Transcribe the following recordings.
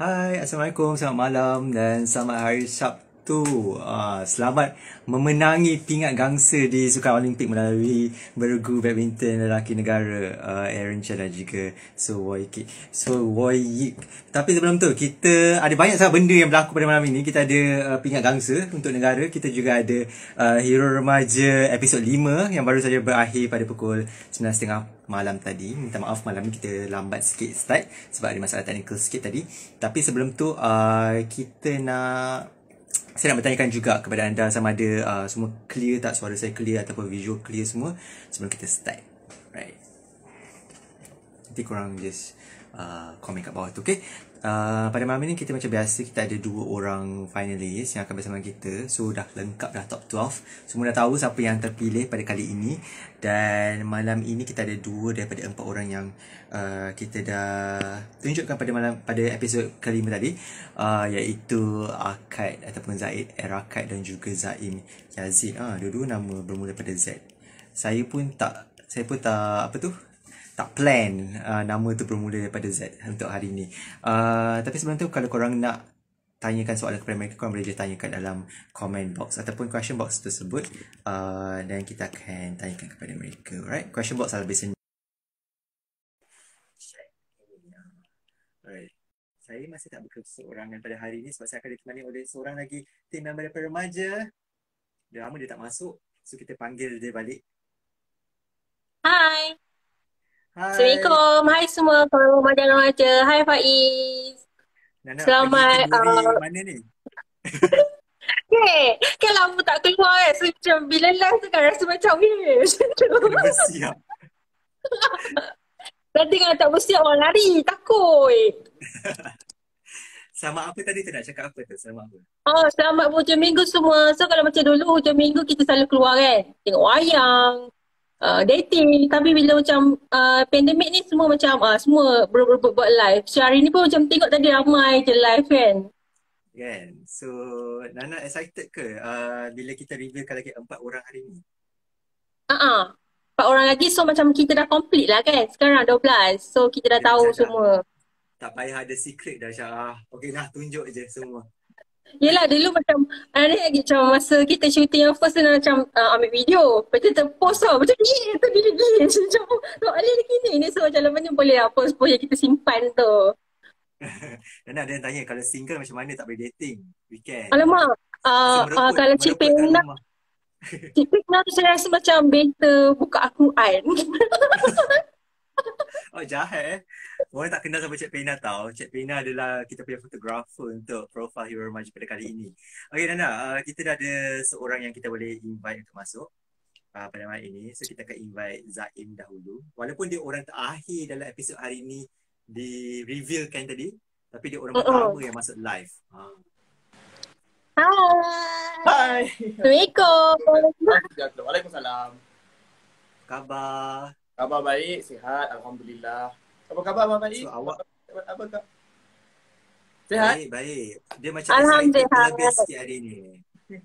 Hai, Assalamualaikum, selamat malam dan selamat hari Sabtu. Uh, selamat memenangi pingat gangsa di Sukan Olimpik melalui bergu badminton lelaki negara uh, Aaron Chen dan juga So Woi Kik. So Woi Yik. Tapi sebelum tu, kita ada banyak sangat benda yang berlaku pada malam ini. Kita ada uh, pingat gangsa untuk negara. Kita juga ada uh, Hero Remaja episod 5 yang baru saja berakhir pada pukul 9.30 malam tadi. Minta maaf malam ni kita lambat sikit start sebab ada masalah teknikal sikit tadi. Tapi sebelum tu uh, kita nak saya nak bertanyakan juga kepada anda sama ada uh, semua clear tak suara saya clear ataupun visual clear semua sebelum kita start. Right. Nanti korang just uh, komen kat bawah tu. Okay. Uh, pada malam ini kita macam biasa kita ada dua orang finalis yang akan bersama kita. So dah lengkap dah top 12 Semua dah tahu siapa yang terpilih pada kali ini. Dan malam ini kita ada dua daripada empat orang yang uh, Kita dah tunjukkan pada malam pada episod kelima tadi. Uh, Iaitu Akad ataupun Zaid Erakad dan juga Zaim Yazid. Ah, Dua-dua nama bermula pada Z. Saya pun tak Saya pun tak Apa tu tak plan uh, nama tu bermula daripada Z untuk hari ni. Uh, tapi sebelum tu kalau korang nak tanyakan soalan kepada mereka, korang boleh je tanyakan dalam comment box ataupun question box tersebut uh, dan kita akan tanyakan kepada mereka. Alright, question box lebih senyum. Alright. Saya masih tak berkeseorangan pada hari ini sebab saya akan ditemani oleh seorang lagi tim member daripada remaja. Dah lama dia tak masuk. So kita panggil dia balik. Hai. Hai. Assalamualaikum. Hai semua para remaja-remaja. Hai Faiz. Nana, Selamat. Uh, mana ni? Okay, kan lama tak keluar kan. So macam bila live tu kan rasa macam eh. Bersiap. Nanti kalau tak bersiap orang lari. Takut. Sama apa tadi tu nak cakap apa tu? Selamat apa? Oh, selamat hujung minggu semua. So kalau macam dulu hujung minggu kita selalu keluar kan. Tengok wayang uh, dating tapi bila macam uh, pandemik ni semua macam uh, semua buat buat live. So hari ni pun macam tengok tadi ramai je live kan. Kan. So Nana excited ke uh, bila kita revealkan lagi empat orang hari ni? Ah uh-uh. empat orang lagi so macam kita dah complete lah kan. Sekarang 12. So kita dah ya, tahu semua. Tak payah ada secret dah Syah. Okay nah tunjuk je semua. Yelah dulu macam ada lagi macam masa kita shooting yang first tu macam uh, ambil video. Lepas tu terpost tau. Macam ni tu gini gini. Macam tak boleh lagi ni. Ni so macam lepas ni boleh lah post post yang kita simpan tu. Dan ada yang tanya kalau single macam mana tak boleh dating weekend. Alamak. Uh, uh, kalau Cik Pena Cik Pena tu saya rasa macam better buka Al-Quran. oh jahat eh. Orang tak kenal sama Cik Pena tau. Cik Pena adalah kita punya fotografer untuk profile Hero Remaja pada kali ini. Okay Nana, uh, kita dah ada seorang yang kita boleh invite untuk masuk uh, pada malam ini. So kita akan invite Zaim dahulu. Walaupun dia orang terakhir dalam episod hari ini di revealkan tadi. Tapi dia orang pertama uh-uh. yang masuk live. Uh. Hai. Hai. Assalamualaikum. Waalaikumsalam. Khabar. Khabar baik, sihat, Alhamdulillah. Apa khabar Abang Faiz? So, awak apa, apa kak? Sihat? Baik, baik. Dia macam Alhamdulillah. lebih sikit hari ni.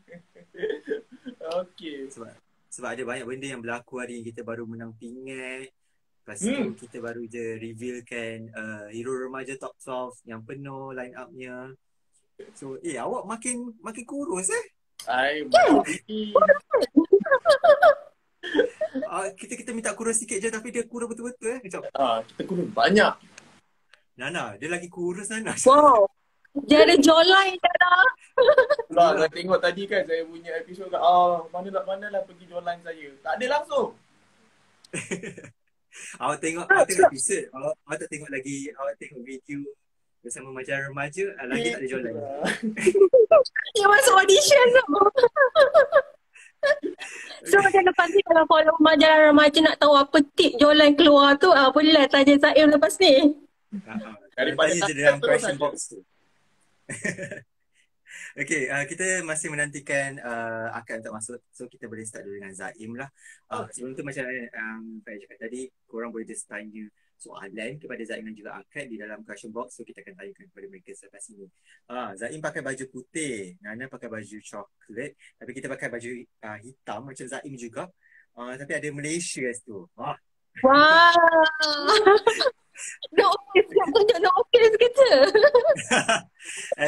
Okey. Sebab, sebab ada banyak benda yang berlaku hari ni. Kita baru menang pingat. Lepas tu hmm. kita baru je revealkan uh, Hero Remaja Top 12 yang penuh line up-nya. So, eh awak makin makin kurus eh? Ai, uh, kita kita minta kurus sikit je tapi dia kurus betul-betul eh. Macam. Ah, kita kurus banyak. Nana, dia lagi kurus Nana. Wow. Dia ada jawline Nana. Lah, saya tengok tadi kan saya punya episod kan. Ah, mana lah mana lah pergi jawline saya. Tak ada langsung. awak tengok, awak tengok episod. Awak, awak tak tengok lagi, awak tengok video bersama macam remaja, lagi tak ada jawline. Dia masuk audition tu. So macam lepas ni kalau follow majalah remaja nak tahu apa tip jualan keluar tu uh, bolehlah tanya Zaim lepas ni. Daripada tanya je dalam question box tu. okay, uh, kita masih menantikan uh, akan untuk masuk. So kita boleh start dulu dengan Zaim lah. Uh, sebelum tu macam um, saya cakap tadi, korang boleh just tanya soalan kepada Zaim dan juga Akad di dalam question box. So kita akan tanyakan kepada mereka selepas ini. Ah, Zaim pakai baju putih, Nana pakai baju coklat. Tapi kita pakai baju uh, hitam macam Zaim juga. Uh, tapi ada Malaysia kat situ. Ah. Wow. no office, nak tunjuk no office kerja.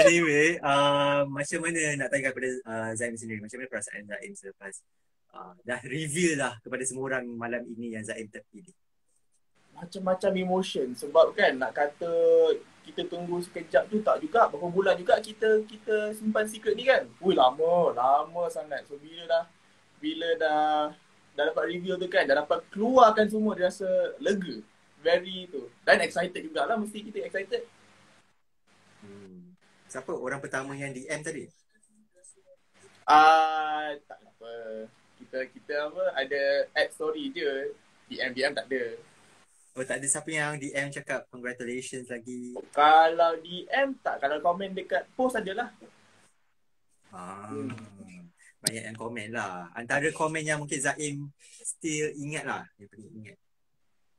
anyway, uh, macam mana nak tanya kepada uh, Zaim sendiri? Macam mana perasaan Zaim selepas uh, dah reveal lah kepada semua orang malam ini yang Zaim terpilih? Macam-macam emotion sebab kan nak kata kita tunggu sekejap tu tak juga berapa bulan juga kita kita simpan secret ni kan. Ui lama, lama sangat. So bila dah bila dah dah dapat review tu kan, dah dapat keluarkan semua dia rasa lega. Very tu. Dan excited jugalah mesti kita excited. Hmm. Siapa orang pertama yang DM tadi? Ah, uh, tak apa. Kita kita apa ada add story je. DM DM tak ada. Oh tak ada siapa yang DM cakap congratulations lagi. Kalau DM tak, kalau komen dekat post adalah. Ah. Hmm. Banyak yang komen lah. Antara komen yang mungkin Zaim still ingat lah. Yang paling ingat.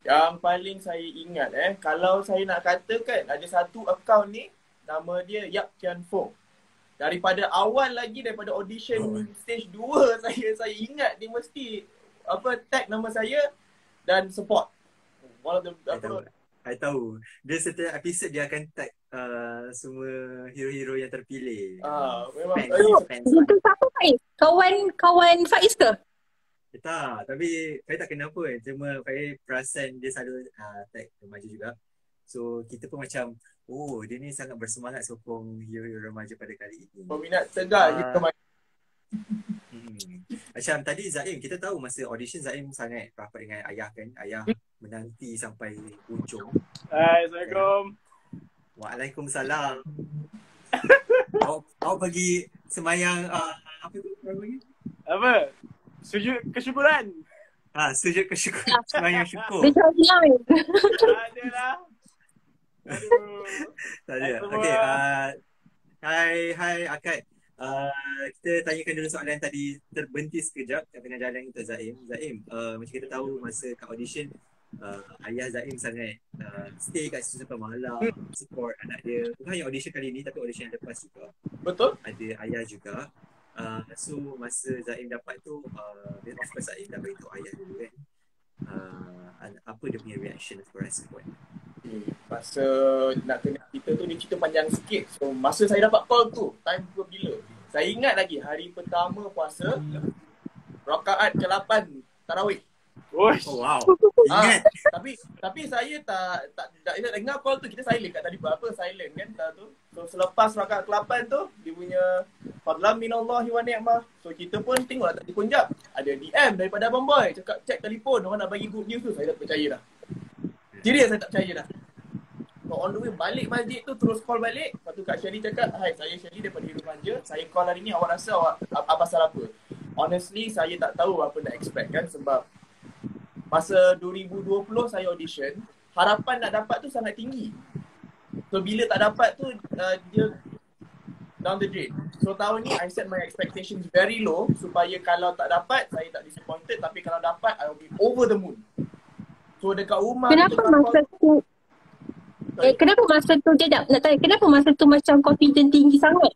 Yang paling saya ingat eh, kalau saya nak katakan ada satu account ni, nama dia Yap Kian Fong. Daripada awal lagi, daripada audition oh. stage 2, saya saya ingat dia mesti apa tag nama saya dan support one of the I tahu. I tahu. Dia setiap episod dia akan tag uh, semua hero-hero yang terpilih. Ah, memang fans, fans itu siapa Faiz? Kawan kawan Faiz ke? Eh, tak, tapi saya tak kenapa kan. Cuma saya perasan dia selalu uh, tag remaja juga. So kita pun macam, oh dia ni sangat bersemangat sokong hero-hero remaja pada kali ini. Peminat tegar uh, remaja. Hmm. Macam tadi Zaim, kita tahu masa audition Zaim sangat rapat dengan ayah kan. Ayah menanti sampai ujung. Hai, Assalamualaikum. Waalaikumsalam. awak, awak pergi semayang uh, apa tu? Apa? Sujud kesyukuran. Ha, sujud kesyukuran. semayang syukur. Ni. Ada lah. Tak ada. Okay. Uh, hai, hai Akad. Uh, kita tanyakan dulu soalan tadi terbenti sekejap. Kat tengah jalan untuk Zaim. Zaim, uh, macam kita tahu masa kat audition uh, ayah Zaim sangat uh, stay kat situ sampai malam support anak dia. Bukan hanya audition kali ni tapi audition yang lepas juga. Betul. Ada ayah juga. Uh, so masa Zaim dapat tu uh, of course Zaim dah beritahu ayah dulu kan. Uh, apa dia punya reaction atau respon masa nak kena kita tu ni cerita panjang sikit so masa saya dapat call tu time tu bila saya ingat lagi hari pertama puasa rakaat ke-8 tarawih Oh wow. Ingat. Ha, tapi tapi saya tak tak tak ingat dengar call tu kita silent kat tadi apa silent kan tak tu. So selepas rakaat ke-8 tu dia punya fadlan minallahi wa ni'mah. So kita pun tengoklah tak jap. Ada DM daripada abang boy cakap check telefon orang nak bagi good news tu saya tak percaya dah. Serius saya tak percaya dah. So on the way balik masjid tu terus call balik. Lepas tu Kak Shelly cakap, Hai saya Shelly daripada Hidup Manja. Saya call hari ni awak rasa awak apa pasal apa? Honestly saya tak tahu apa nak expect kan sebab masa 2020 saya audition, harapan nak dapat tu sangat tinggi. So bila tak dapat tu uh, dia down the drain. So tahun ni I set my expectations very low supaya kalau tak dapat saya tak disappointed tapi kalau dapat I will be over the moon. So dekat rumah Kenapa masa tu Eh, kenapa masa tu jap nak tanya kenapa masa tu macam confident tinggi sangat?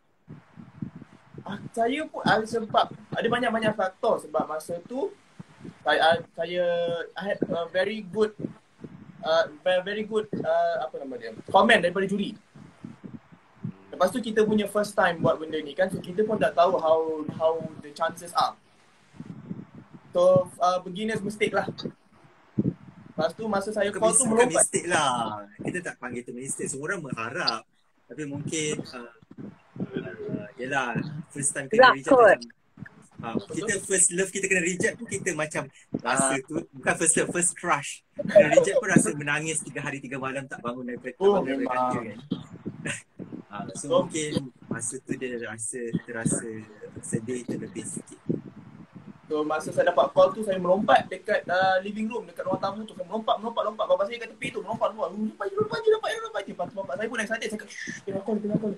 Ah, saya pun ah, sebab ada banyak-banyak faktor sebab masa tu saya saya I had a very good uh, very good uh, apa nama dia? Comment daripada juri. Lepas tu kita punya first time buat benda ni kan so kita pun tak tahu how how the chances are. So uh, beginners mistake lah lepas tu masa saya call tu melompat. mistake lah. Kita tak panggil tu mistake. Semua orang mengharap. Tapi mungkin uh, uh, yelah first time kena reject Ha, kita first love kita kena reject pun kita macam rasa tu bukan first love first crush. Kena reject pun rasa menangis tiga hari tiga malam tak bangun daripada oh, bangun daripada kan. Ha, so oh. mungkin masa tu dia rasa terasa sedih terlebih sikit So masa saya dapat call tu saya melompat dekat uh, living room dekat ruang tamu tu saya melompat melompat lompat bapak saya kat tepi tu melompat melompat lompat je lompat je lompat je lompat je lepas tu bapak saya pun excited saya kata tengok call tengok call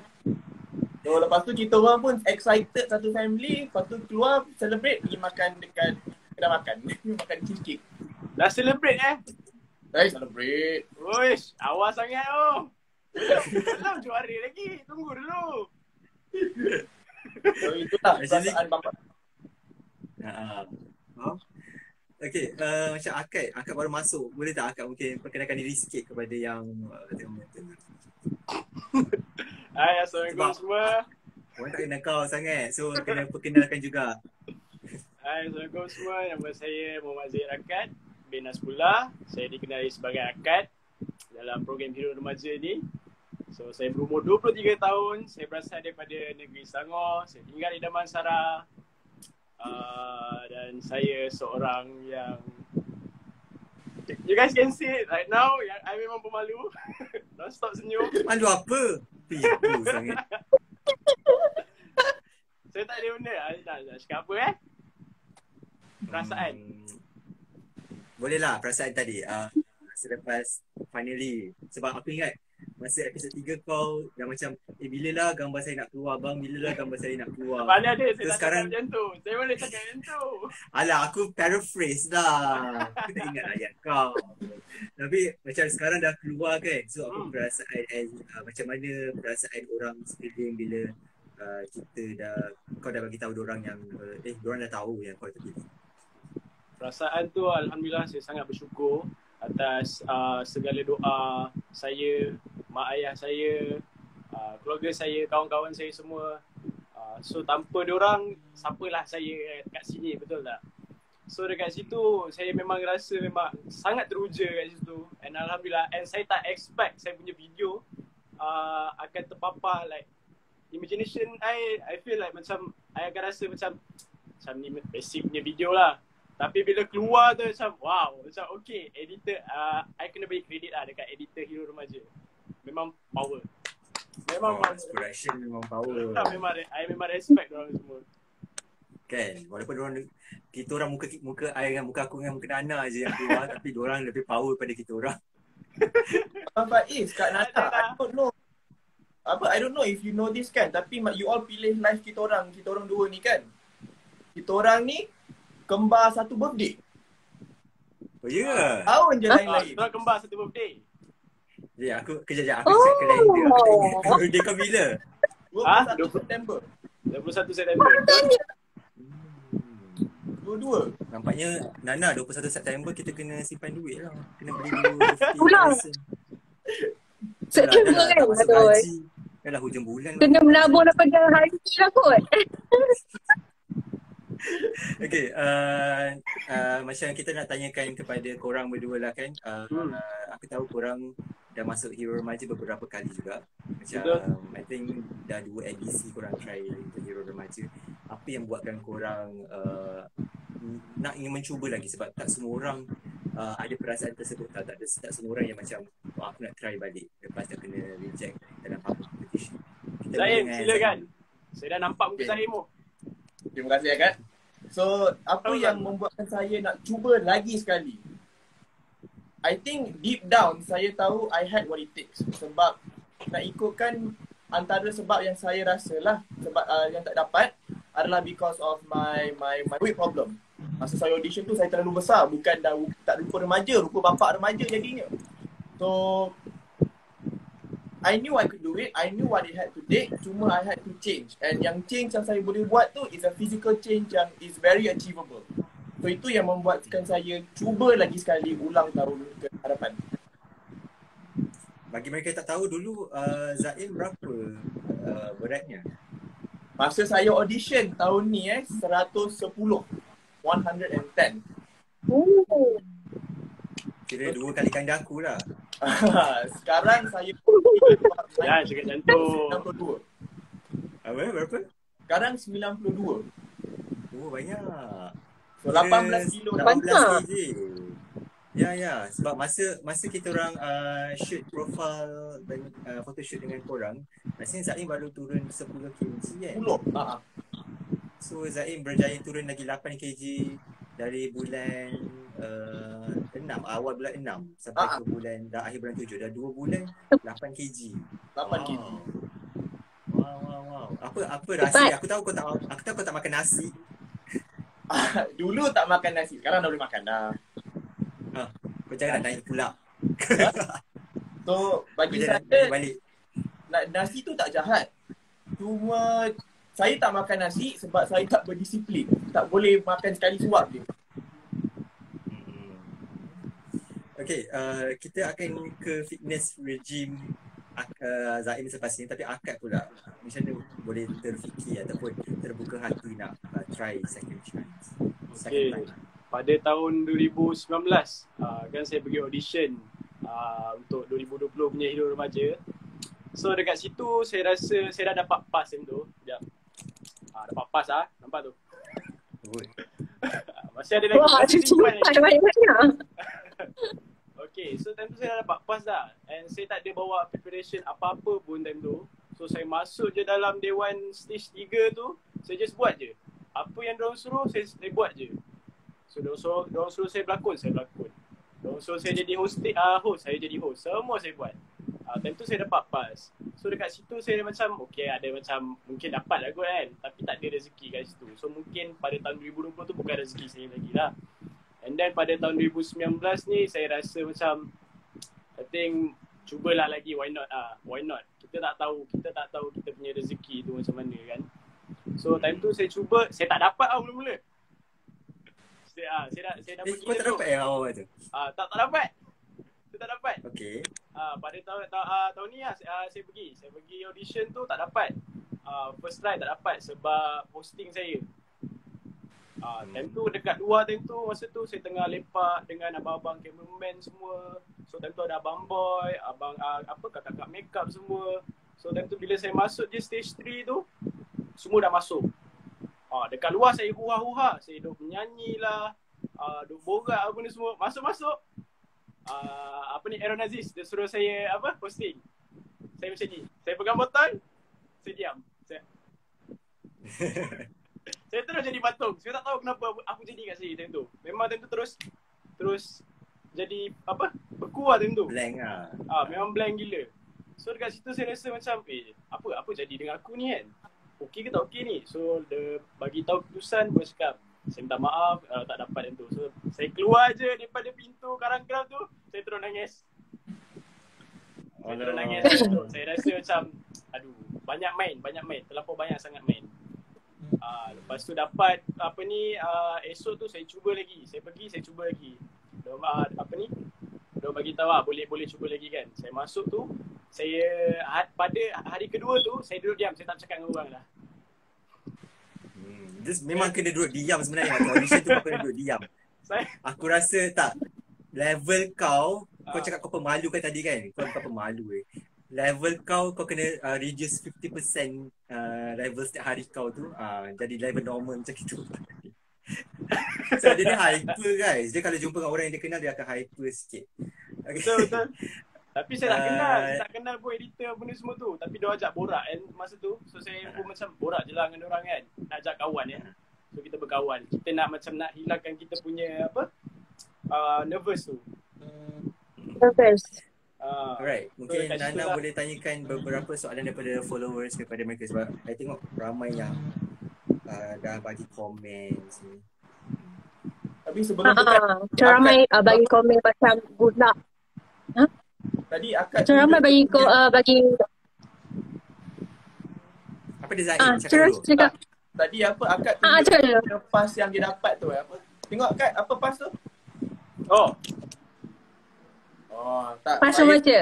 So lepas tu kita orang pun excited satu family, lepas tu keluar celebrate pergi makan dekat kedai makan. makan cheesecake. Dah celebrate eh? Dah celebrate. Uish, awal sangat oh. Belum juara lagi, tunggu dulu. so itulah perasaan bapak. Uh. Okay, uh, macam Akad, Akad baru masuk. Boleh tak Akad mungkin perkenalkan diri sikit kepada yang uh, tengok Hai, Assalamualaikum Sebab- semua. Orang tak kenal kau sangat. So kena perkenalkan juga. Hai, Assalamualaikum semua. Nama saya Muhammad Zaid Akad bin Nasbullah. Saya dikenali sebagai Akad dalam program Hero Remaja ni. So, saya berumur 23 tahun. Saya berasal daripada negeri Selangor. Saya tinggal di Damansara. Uh, dan saya seorang yang You guys can see it right now yang I memang pemalu. Non stop senyum. Malu apa? Sangat. Saya tak ada benda. Ah, Nak, nak cakap apa eh? Perasaan. Hmm. Boleh lah perasaan tadi. Uh, selepas finally. Sebab aku ingat masa episod 3 kau dah macam eh bila lah gambar saya nak keluar bang bila lah gambar saya nak keluar Mana ada saya tak sekarang- cakap macam tu. Saya boleh cakap macam tu. Alah aku paraphrase dah Aku tak ingat ayat kau Tapi macam sekarang dah keluar kan So apa Hmm. perasaan and, uh, Macam mana perasaan orang sekeliling bila uh, Kita dah Kau dah bagi tahu orang yang uh, Eh orang dah tahu yang kau terpilih Perasaan tu Alhamdulillah saya sangat bersyukur atas uh, segala doa saya, mak ayah saya, uh, keluarga saya, kawan-kawan saya semua. Uh, so tanpa diorang, siapalah saya kat sini, betul tak? So dekat situ saya memang rasa memang sangat teruja kat situ and Alhamdulillah and saya tak expect saya punya video uh, akan terpapar like imagination I I feel like macam I akan rasa macam macam ni basic punya video lah tapi bila keluar tu macam wow macam okay editor uh, I kena bagi kredit lah dekat editor Hero Remaja. Memang power. Memang oh, power. Inspiration memang power. Tak, memang I memang respect orang semua. Kan Walaupun orang Kita orang muka muka I dengan muka aku dengan muka Nana je yang keluar Tapi orang lebih power pada kita orang. Abang Faiz, Kak Nana, I don't know. Apa, I don't know if you know this kan. Tapi you all pilih live kita orang, kita orang dua ni kan. Kita orang ni kembar satu birthday. Oh ya yeah. Tahun je lain-lain. Kita orang kembar satu birthday Ya aku Kejap Aku check kalender Aku tak ingat Birthday kau bila 21 Ah, September. 21 September. Dua-dua. Nampaknya Nana 21 September kita kena simpan duit lah. Kena beli dulu. Pulang. September kan? Aduh. Dah lah hujung bulan. Kena menabur daripada hari ni lah kot. Okay, uh, uh, macam kita nak tanyakan kepada korang berdua lah kan. Uh, Hmm. uh, aku tahu korang dah masuk Hero Remaja beberapa kali juga. Macam Betul. I think dah dua edisi korang try untuk Hero Remaja. Apa yang buatkan korang uh, nak ingin mencuba lagi sebab tak semua orang uh, ada perasaan tersebut tak, tak, ada, tak semua orang yang macam oh, aku nak try balik lepas dah kena reject dalam public competition. Kita Zaim dengan silakan Saya dah nampak muka Okay. Zaim tu Terima kasih ya Kak. So, apa Sama-sama. yang membuatkan saya nak cuba lagi sekali? I think deep down saya tahu I had what it takes. Sebab nak ikutkan antara sebab yang saya rasa lah sebab uh, yang tak dapat adalah because of my my my weight problem. Masa saya audition tu saya terlalu besar, bukan dah tak rupa remaja, rupa bapak remaja jadinya. So I knew I could do it. I knew what it had to take. Cuma I had to change. And yang change yang saya boleh buat tu is a physical change yang is very achievable. So itu yang membuatkan saya cuba lagi sekali ulang tahun ke hadapan. Bagi mereka yang tak tahu dulu uh, Zaim berapa uh, beratnya? Masa saya audition tahun ni eh 110. 110. Oh. Kira dua kali kanda aku lah. Sekarang saya Ya cakap tu 92. Apa? Berapa? Sekarang 92. Oh banyak. So 18 kilo dah. 18 kg. Ya ya sebab masa masa kita orang uh, shoot profile dan uh, photo shoot dengan korang rasanya Zaim baru turun 10 kg kan. 10. Ha. So Zaim berjaya turun lagi 8 kg dari bulan uh, 6 awal bulan 6 sampai Ah. ke bulan dah akhir bulan 7 dah 2 bulan 8 kg. 8 kg. Wow wow wow. Apa apa rahsia? Aku tahu kau tak aku tahu kau tak makan nasi. Dulu tak makan nasi, sekarang dah boleh makan dah. Kau jangan nak naik pula. So bagi saya balik. nasi tu tak jahat. Cuma saya tak makan nasi sebab saya tak berdisiplin. Tak boleh makan sekali suap je. Hmm. Okay, uh, kita akan ke fitness regime uh, Zaim selepas ni tapi akad pula macam mana boleh terfikir ataupun terbuka hati nak uh, try second chance Okay. second time pada tahun 2019 uh, kan saya pergi audition uh, untuk 2020 punya Hero Remaja. So dekat situ saya rasa saya dah dapat pass time tu. Sekejap. Ah dapat pass ah. Nampak tu. Masih ada lagi. Wah, cuci banyak-banyak. Okay, so time tu saya dah dapat pass dah. And saya tak ada bawa preparation apa-apa pun time tu. So saya masuk je dalam Dewan stage 3 tu, saya just buat je. Apa yang diorang suruh, saya, saya buat je. So diorang suruh, diorang suruh saya berlakon, saya berlakon. Diorang suruh saya jadi host, uh, host, saya jadi host. Semua saya buat. Uh, time tu saya dapat pass. So dekat situ saya macam, okay ada macam mungkin dapat lah kot kan. Tapi tak ada rezeki kat situ. So mungkin pada tahun 2020 tu bukan rezeki saya lagi lah. And then pada tahun 2019 ni saya rasa macam I think cubalah lagi why not ah why not kita tak tahu kita tak tahu kita punya rezeki tu macam mana kan so time tu saya cuba saya tak dapat ah mula-mula saya ah saya dah saya dah Eh, pergi kau tak dapat yang awal tu? ah tak tak dapat tak dapat Okay. ah pada tahun ta, ah, tahun ni ah saya, ah, saya pergi saya pergi audition tu tak dapat ah first try tak dapat sebab posting saya Ah, time tu dekat luar time tu masa tu saya tengah lepak dengan abang-abang cameraman semua. So time tu ada abang boy, abang uh, apa kakak-kakak makeup semua. So time tu bila saya masuk je stage 3 tu semua dah masuk. Ah dekat luar saya huha-huha, saya duk menyanyi lah, ah duk borak apa ni semua. Masuk-masuk. Ah apa ni Aaron Aziz dia suruh saya apa posting. Saya macam ni. Saya pegang botol, saya diam. Saya saya terus jadi patung. Saya tak tahu kenapa aku, jadi kat sini time tu. Memang time tu terus terus jadi apa? Beku lah time tu. Blank lah. Ah, memang blank gila. So dekat situ saya rasa macam eh apa apa jadi dengan aku ni kan? Okey ke tak okey ni? So dia bagi tahu keputusan pun cakap saya minta maaf uh, tak dapat yang tu. So saya keluar je daripada pintu karang keram tu, saya terus nangis. Saya terus nangis. So, saya rasa macam aduh, banyak main, banyak main, terlampau banyak sangat main. Ah, lepas tu dapat apa ni uh, esok tu saya cuba lagi. Saya pergi saya cuba lagi. Dia uh, apa ni? Dia bagi tahu ah boleh boleh cuba lagi kan. Saya masuk tu saya pada hari kedua tu saya duduk diam, saya tak cakap dengan orang dah. This memang kena duduk diam sebenarnya. Waktu audition tu kau kena duduk diam. Saya Aku rasa tak level kau kau Ah. cakap kau pemalu kan tadi kan kau kau pemalu eh level kau kau kena uh, reduce 50% uh, level setiap hari kau tu uh, jadi level normal macam itu so dia ni hyper guys dia kalau jumpa dengan orang yang dia kenal dia akan hyper sikit okay. betul betul. Tapi saya tak kenal, saya tak kenal pun editor benda semua tu. Tapi dia ajak borak kan masa tu. So saya pun macam borak je lah dengan orang kan. Nak ajak kawan ya. So kita berkawan. Kita nak macam nak hilangkan kita punya apa? Uh, nervous tu. Nervous. Uh, Alright, mungkin situ Nana lah. boleh tanyakan beberapa soalan daripada followers kepada mereka sebab I tengok ramai yang uh, dah bagi komen sini. Tapi sebelum tu kan ramai uh, bagi komen macam good luck. Tadi akad Macam ramai bagi ko, uh, bagi Apa dia Zain? ah Cakap dulu. cakap tadi apa akad ah tunjuk cakap dulu. yang pas yang dia dapat tu eh, apa? Tengok akad apa pas tu? oh, Oh, tak. Pas saya, baca.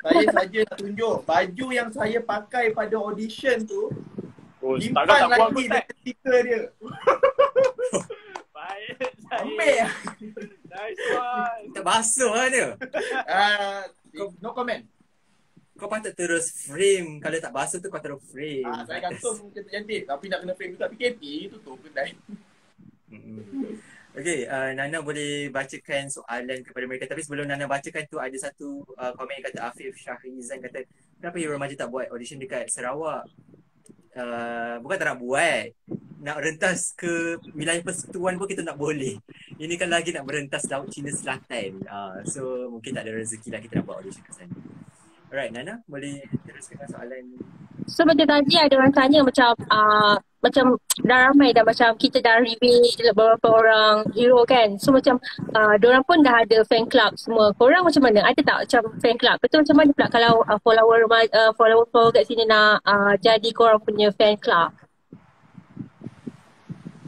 saya saja nak tunjuk baju yang saya pakai pada audition tu oh Simpan tak lagi dekat stiker dia. Baik saya. Ambil. Nice one. Tak basuh lah dia. Ah, no comment. Kau patut terus frame. Kalau tak basuh tu kau terus frame. Ah, saya gantung cantik-cantik tapi nak kena frame juga PKP tutup kedai. Mm-mm. Okay, uh, Nana boleh bacakan soalan kepada mereka. Tapi sebelum Nana bacakan tu, ada satu uh, komen yang kata Afif Syahrizan kata, kenapa Hero Remaja tak buat audition dekat Sarawak? Uh, bukan tak nak buat. Nak rentas ke wilayah persekutuan pun kita nak boleh. Ini kan lagi nak merentas Laut Cina Selatan. Uh, so, mungkin tak ada rezeki lah kita nak buat audition kat sana. Alright, Nana, boleh teruskan soalan So macam tadi ada orang tanya macam uh, macam dah ramai dah macam kita dah reveal beberapa orang hero kan. So macam uh, orang pun dah ada fan club semua. Korang macam mana? Ada tak macam fan club? Betul macam mana pula kalau uh, follower uh, follower follower kat sini nak uh, jadi korang punya fan club?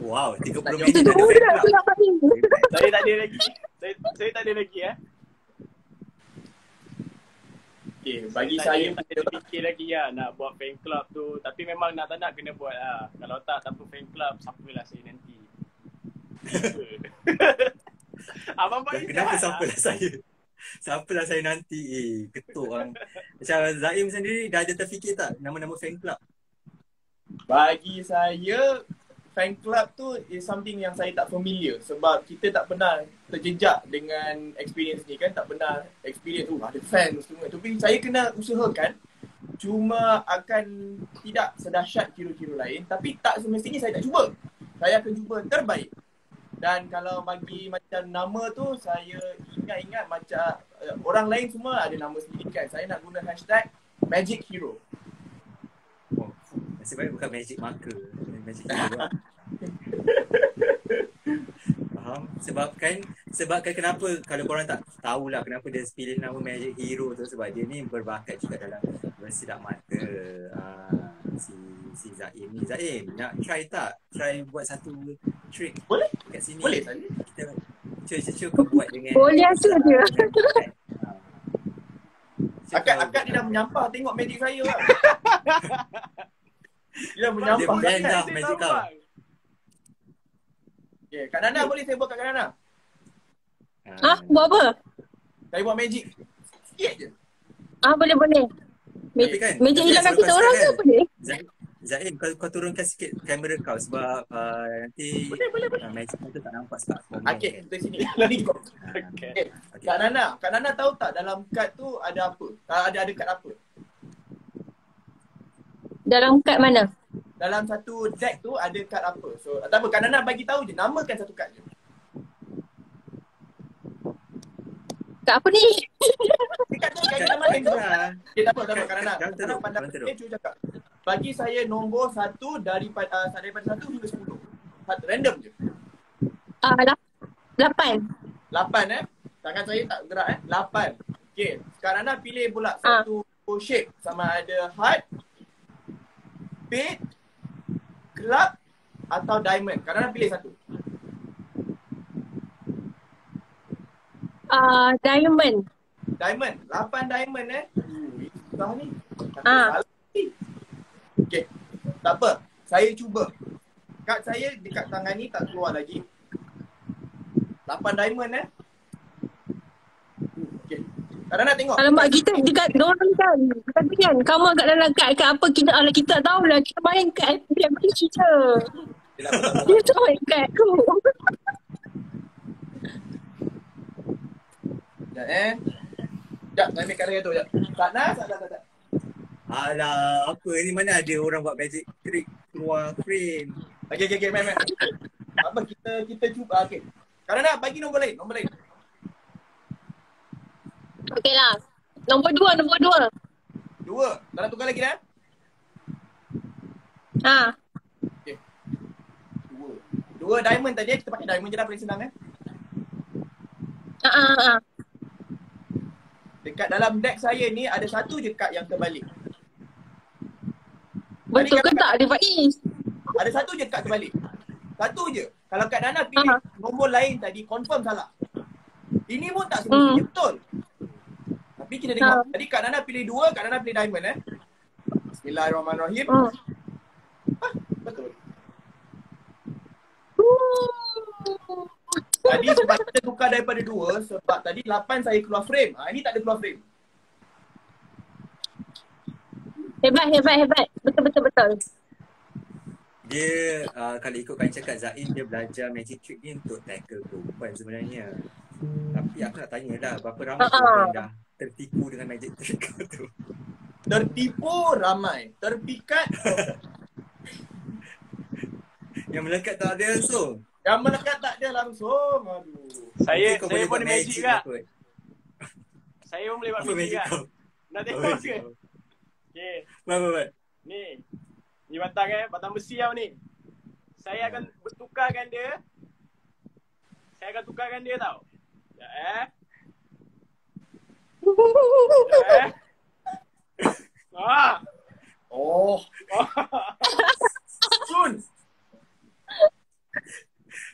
Wow, 30 Tak minit Itu dah dulu pula kami. Saya tak ada lagi. Saya saya tak ada lagi eh. Okay, bagi tak saya ada, tak ada fikir lagi lah nak buat fan club tu. Tapi memang nak tak nak kena buat lah. Kalau tak, apa fan club, siapalah saya nanti. Abang bagi kenapa jahat siapa lah saya? Siapa lah saya nanti? Eh, ketuk orang. Macam Zaim sendiri dah ada terfikir tak nama-nama fan club? Bagi saya fan club tu is something yang saya tak familiar sebab kita tak pernah terjejak dengan experience ni kan tak pernah experience tu ada fans semua. Tapi saya kena usahakan cuma akan tidak sedahsyat hero-hero lain tapi tak semestinya saya tak cuba. Saya akan cuba terbaik. Dan kalau bagi macam nama tu saya ingat-ingat macam uh, orang lain semua ada nama sendiri kan. Saya nak guna hashtag magic hero. Oh, nasib baik bukan magic marker. Magic lah. Faham? Sebabkan sebabkan kenapa kalau korang tak tahulah kenapa dia pilih nama Magic Hero tu sebab dia ni berbakat juga dalam bersidap mata. Ah, si si Zaim ni. Zaim, nak try tak? Try buat satu trick Boleh? kat sini. boleh saya Kita cuba-cuba kau buat dengan Boleh aja dia. Ah. Akak, akak dia dah menyampah tengok magic saya lah. dia dah Dia menyampah. magic bang. Okay, Kak Nana boleh saya buat Kak Nana? Ha? Buat apa? Saya buat magic. Sikit je. Ah boleh boleh. Kan, Meja tapi hilang kaki kau seorang ke boleh? Zaim, Zaim kau, kau turunkan sikit kamera kau sebab uh, nanti Boleh, boleh, boleh. uh, magic kau tu tak nampak sebab Okay, kan. kita sini. Lari kau. Okay. Kak Nana, Kak Nana tahu tak dalam kad tu ada apa? Ah, Ada ada kad apa? Dalam kad mana? Dalam satu deck tu ada kad apa? So, tak apa, Kak Nana bagi tahu je. Namakan satu kad je. Kad apa ni? Dekat tu Kat- nama lain lah. Okay, tak apa, tak apa. Kak Nana. Dalam Kak Nana teruk, pandang. Okay, cuba cakap. Bagi saya nombor satu daripada, uh, daripada satu hingga sepuluh. Satu, random je. Ah lap- lapan. Lapan eh. Tangan saya tak gerak eh. Lapan. Okay. Sekarang Nana pilih pula Ah. satu shape. Sama ada heart, pit, club atau diamond. Nana pilih satu. Ah diamond. Diamond. Lapan diamond eh. Uh, susah ni. Takut Ah. Okay. Tak apa. Saya cuba. Kad saya dekat tangan ni tak keluar lagi. Lapan diamond eh. Okay. Kak Nana tengok. Alamak kita dekat dorang kan. Tapi kan kamu agak dalam kad kad apa kita ala kita tak tahulah kita main beli je. Dia tak tak apa. Dia tak main kad tu. Sekejap eh. Sekejap, saya ambil kamera tu sekejap. Tak nak, tak, tak, tak, tak. Alah, apa ni mana ada orang buat magic trick keluar frame. Okey, okey, okey, main, main. Apa kita kita cuba, okey. Kalau nak bagi nombor lain, nombor lain. Okey lah. Nombor dua, nombor dua. Dua. Tak nak tukar lagi dah? Ha. Dua. Dua diamond tadi, eh. kita pakai diamond je dah paling senang eh. Ha ha ha. Dekat dalam deck saya ni ada satu je kad yang terbalik. Betul ke tak dia Faiz? Ada satu je kad terbalik. Satu je. Kalau Kak Nana pilih Aha. nombor lain tadi, confirm salah. Ini pun tak semestinya Hmm. betul. Tapi kita tengok. Ha. Tadi Kak Nana pilih dua, Kak Nana pilih diamond eh. Bismillahirrahmanirrahim. Hmm. Betul. Hmm. Tadi sebab kita tukar daripada dua, sebab tadi lapan saya keluar frame. Ha, ini tak ada keluar frame. Hebat, hebat, hebat. Betul, betul, betul. Dia uh, kalau ikutkan cakap Zain dia belajar magic trick ni untuk tackle perempuan sebenarnya. Tapi aku nak tanya dah berapa ramai perempuan dah tertipu dengan magic trick tu. Tertipu ramai. Terpikat Yang melekat tak ada langsung. yang melekat tak ada langsung. Aduh. Saya saya boleh pun magic juga. Saya pun boleh buat magic juga. Nak tengok ke? Okay. Buat, buat, buat. Ni. Ni batang eh, batang besi tau ni. Saya akan bertukarkan dia. Saya akan tukarkan dia tau. Ya eh. Eh. Ah. Oh. Sun.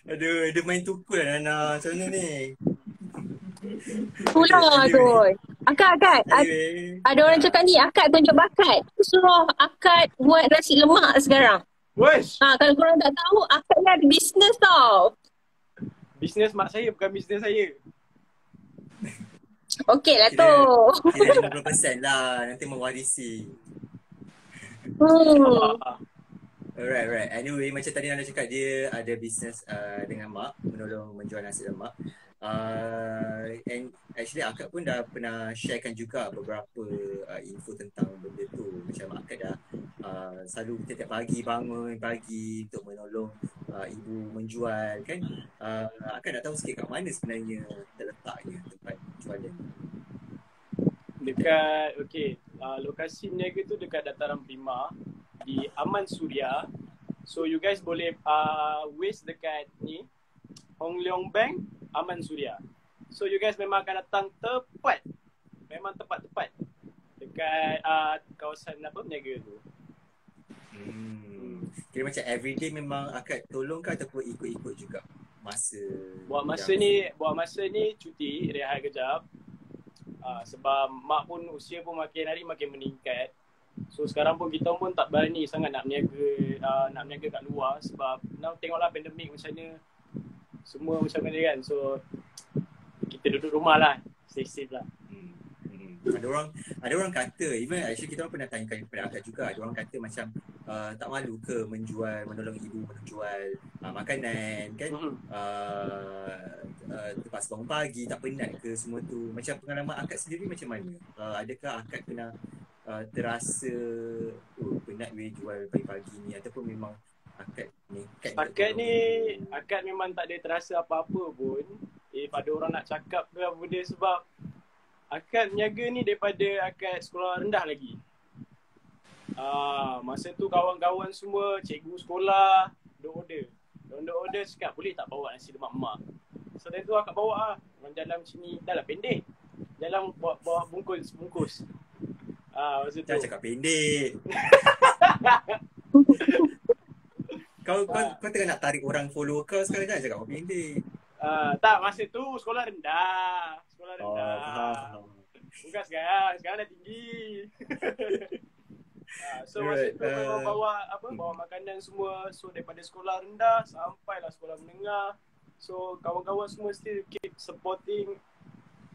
Aduh, dia main tukul lah Nana. Macam mana ni? Itulah tu. Akak, akak. Anyway. ada orang cakap ni, akak tunjuk bakat. Suruh akak buat nasi lemak sekarang. Wesh. Ha, kalau korang tak tahu, akak ni ada bisnes tau. Bisnes mak saya bukan bisnes saya. Okey lah tu. Kira 50% lah nanti mewarisi. Hmm. Alright, alright. Anyway, macam tadi Nana cakap dia ada bisnes uh, dengan mak, menolong menjual nasi lemak. Uh, and actually akak pun dah pernah sharekan juga beberapa uh, info tentang benda tu. Macam akak dah uh, selalu setiap pagi bangun pagi untuk menolong uh, ibu menjual kan. Uh, akak nak tahu sikit kat mana sebenarnya terletaknya tempat jualan. dekat okey, uh, lokasi niaga tu dekat dataran Prima di Aman Suria. So you guys boleh uh, waste dekat ni Hong Leong Bank Aman Suria. So you guys memang akan datang tepat. Memang tepat-tepat dekat uh, kawasan apa niaga tu. Hmm. Kira macam everyday memang akak tolong ke ataupun ikut-ikut juga masa Buat masa ni, buat masa ni cuti rehat kejap. Uh, sebab mak pun usia pun makin hari makin meningkat. So sekarang pun kita pun tak berani sangat nak berniaga uh, nak berniaga kat luar sebab now tengoklah pandemik macam mana. Semua macam mana kan. So kita duduk rumah lah. Stay safe lah. Hmm. Hmm. Ada orang ada orang kata even actually kita pernah tanyakan kepada akak juga ada orang kata macam uh, tak malu ke menjual menolong ibu menjual uh, makanan kan Mm-hmm. uh, uh, terpaksa bangun pagi tak penat ke semua tu macam pengalaman akak sendiri macam mana uh, adakah akak pernah uh, terasa oh, penat weh jual pagi-pagi ni ataupun memang nekat untuk Akad tolong ni, akad memang tak ada terasa apa-apa pun. If ada orang nak cakap ke apa benda sebab akad niaga ni daripada akad sekolah rendah lagi. Ah, masa tu kawan-kawan semua, cikgu sekolah, duk order. Duk order cakap, boleh tak bawa nasi lemak mak? So dari tu akak bawa lah. Orang jalan macam ni, dah lah pendek. Jalan bawa, bawa bungkus, bungkus. Ah, masa tu. Jangan cakap pendek. kau, kau, Ah. kau tengah nak tarik orang follow kau sekarang jangan cakap kau pendek. Ah, tak, masa tu sekolah rendah. Sekolah Oh, rendah. faham. Bukan sekarang, sekarang dah tinggi. Ah, so masa tu uh, bawa apa hmm. bawa makanan semua so daripada sekolah rendah sampailah sekolah menengah so kawan-kawan semua still keep supporting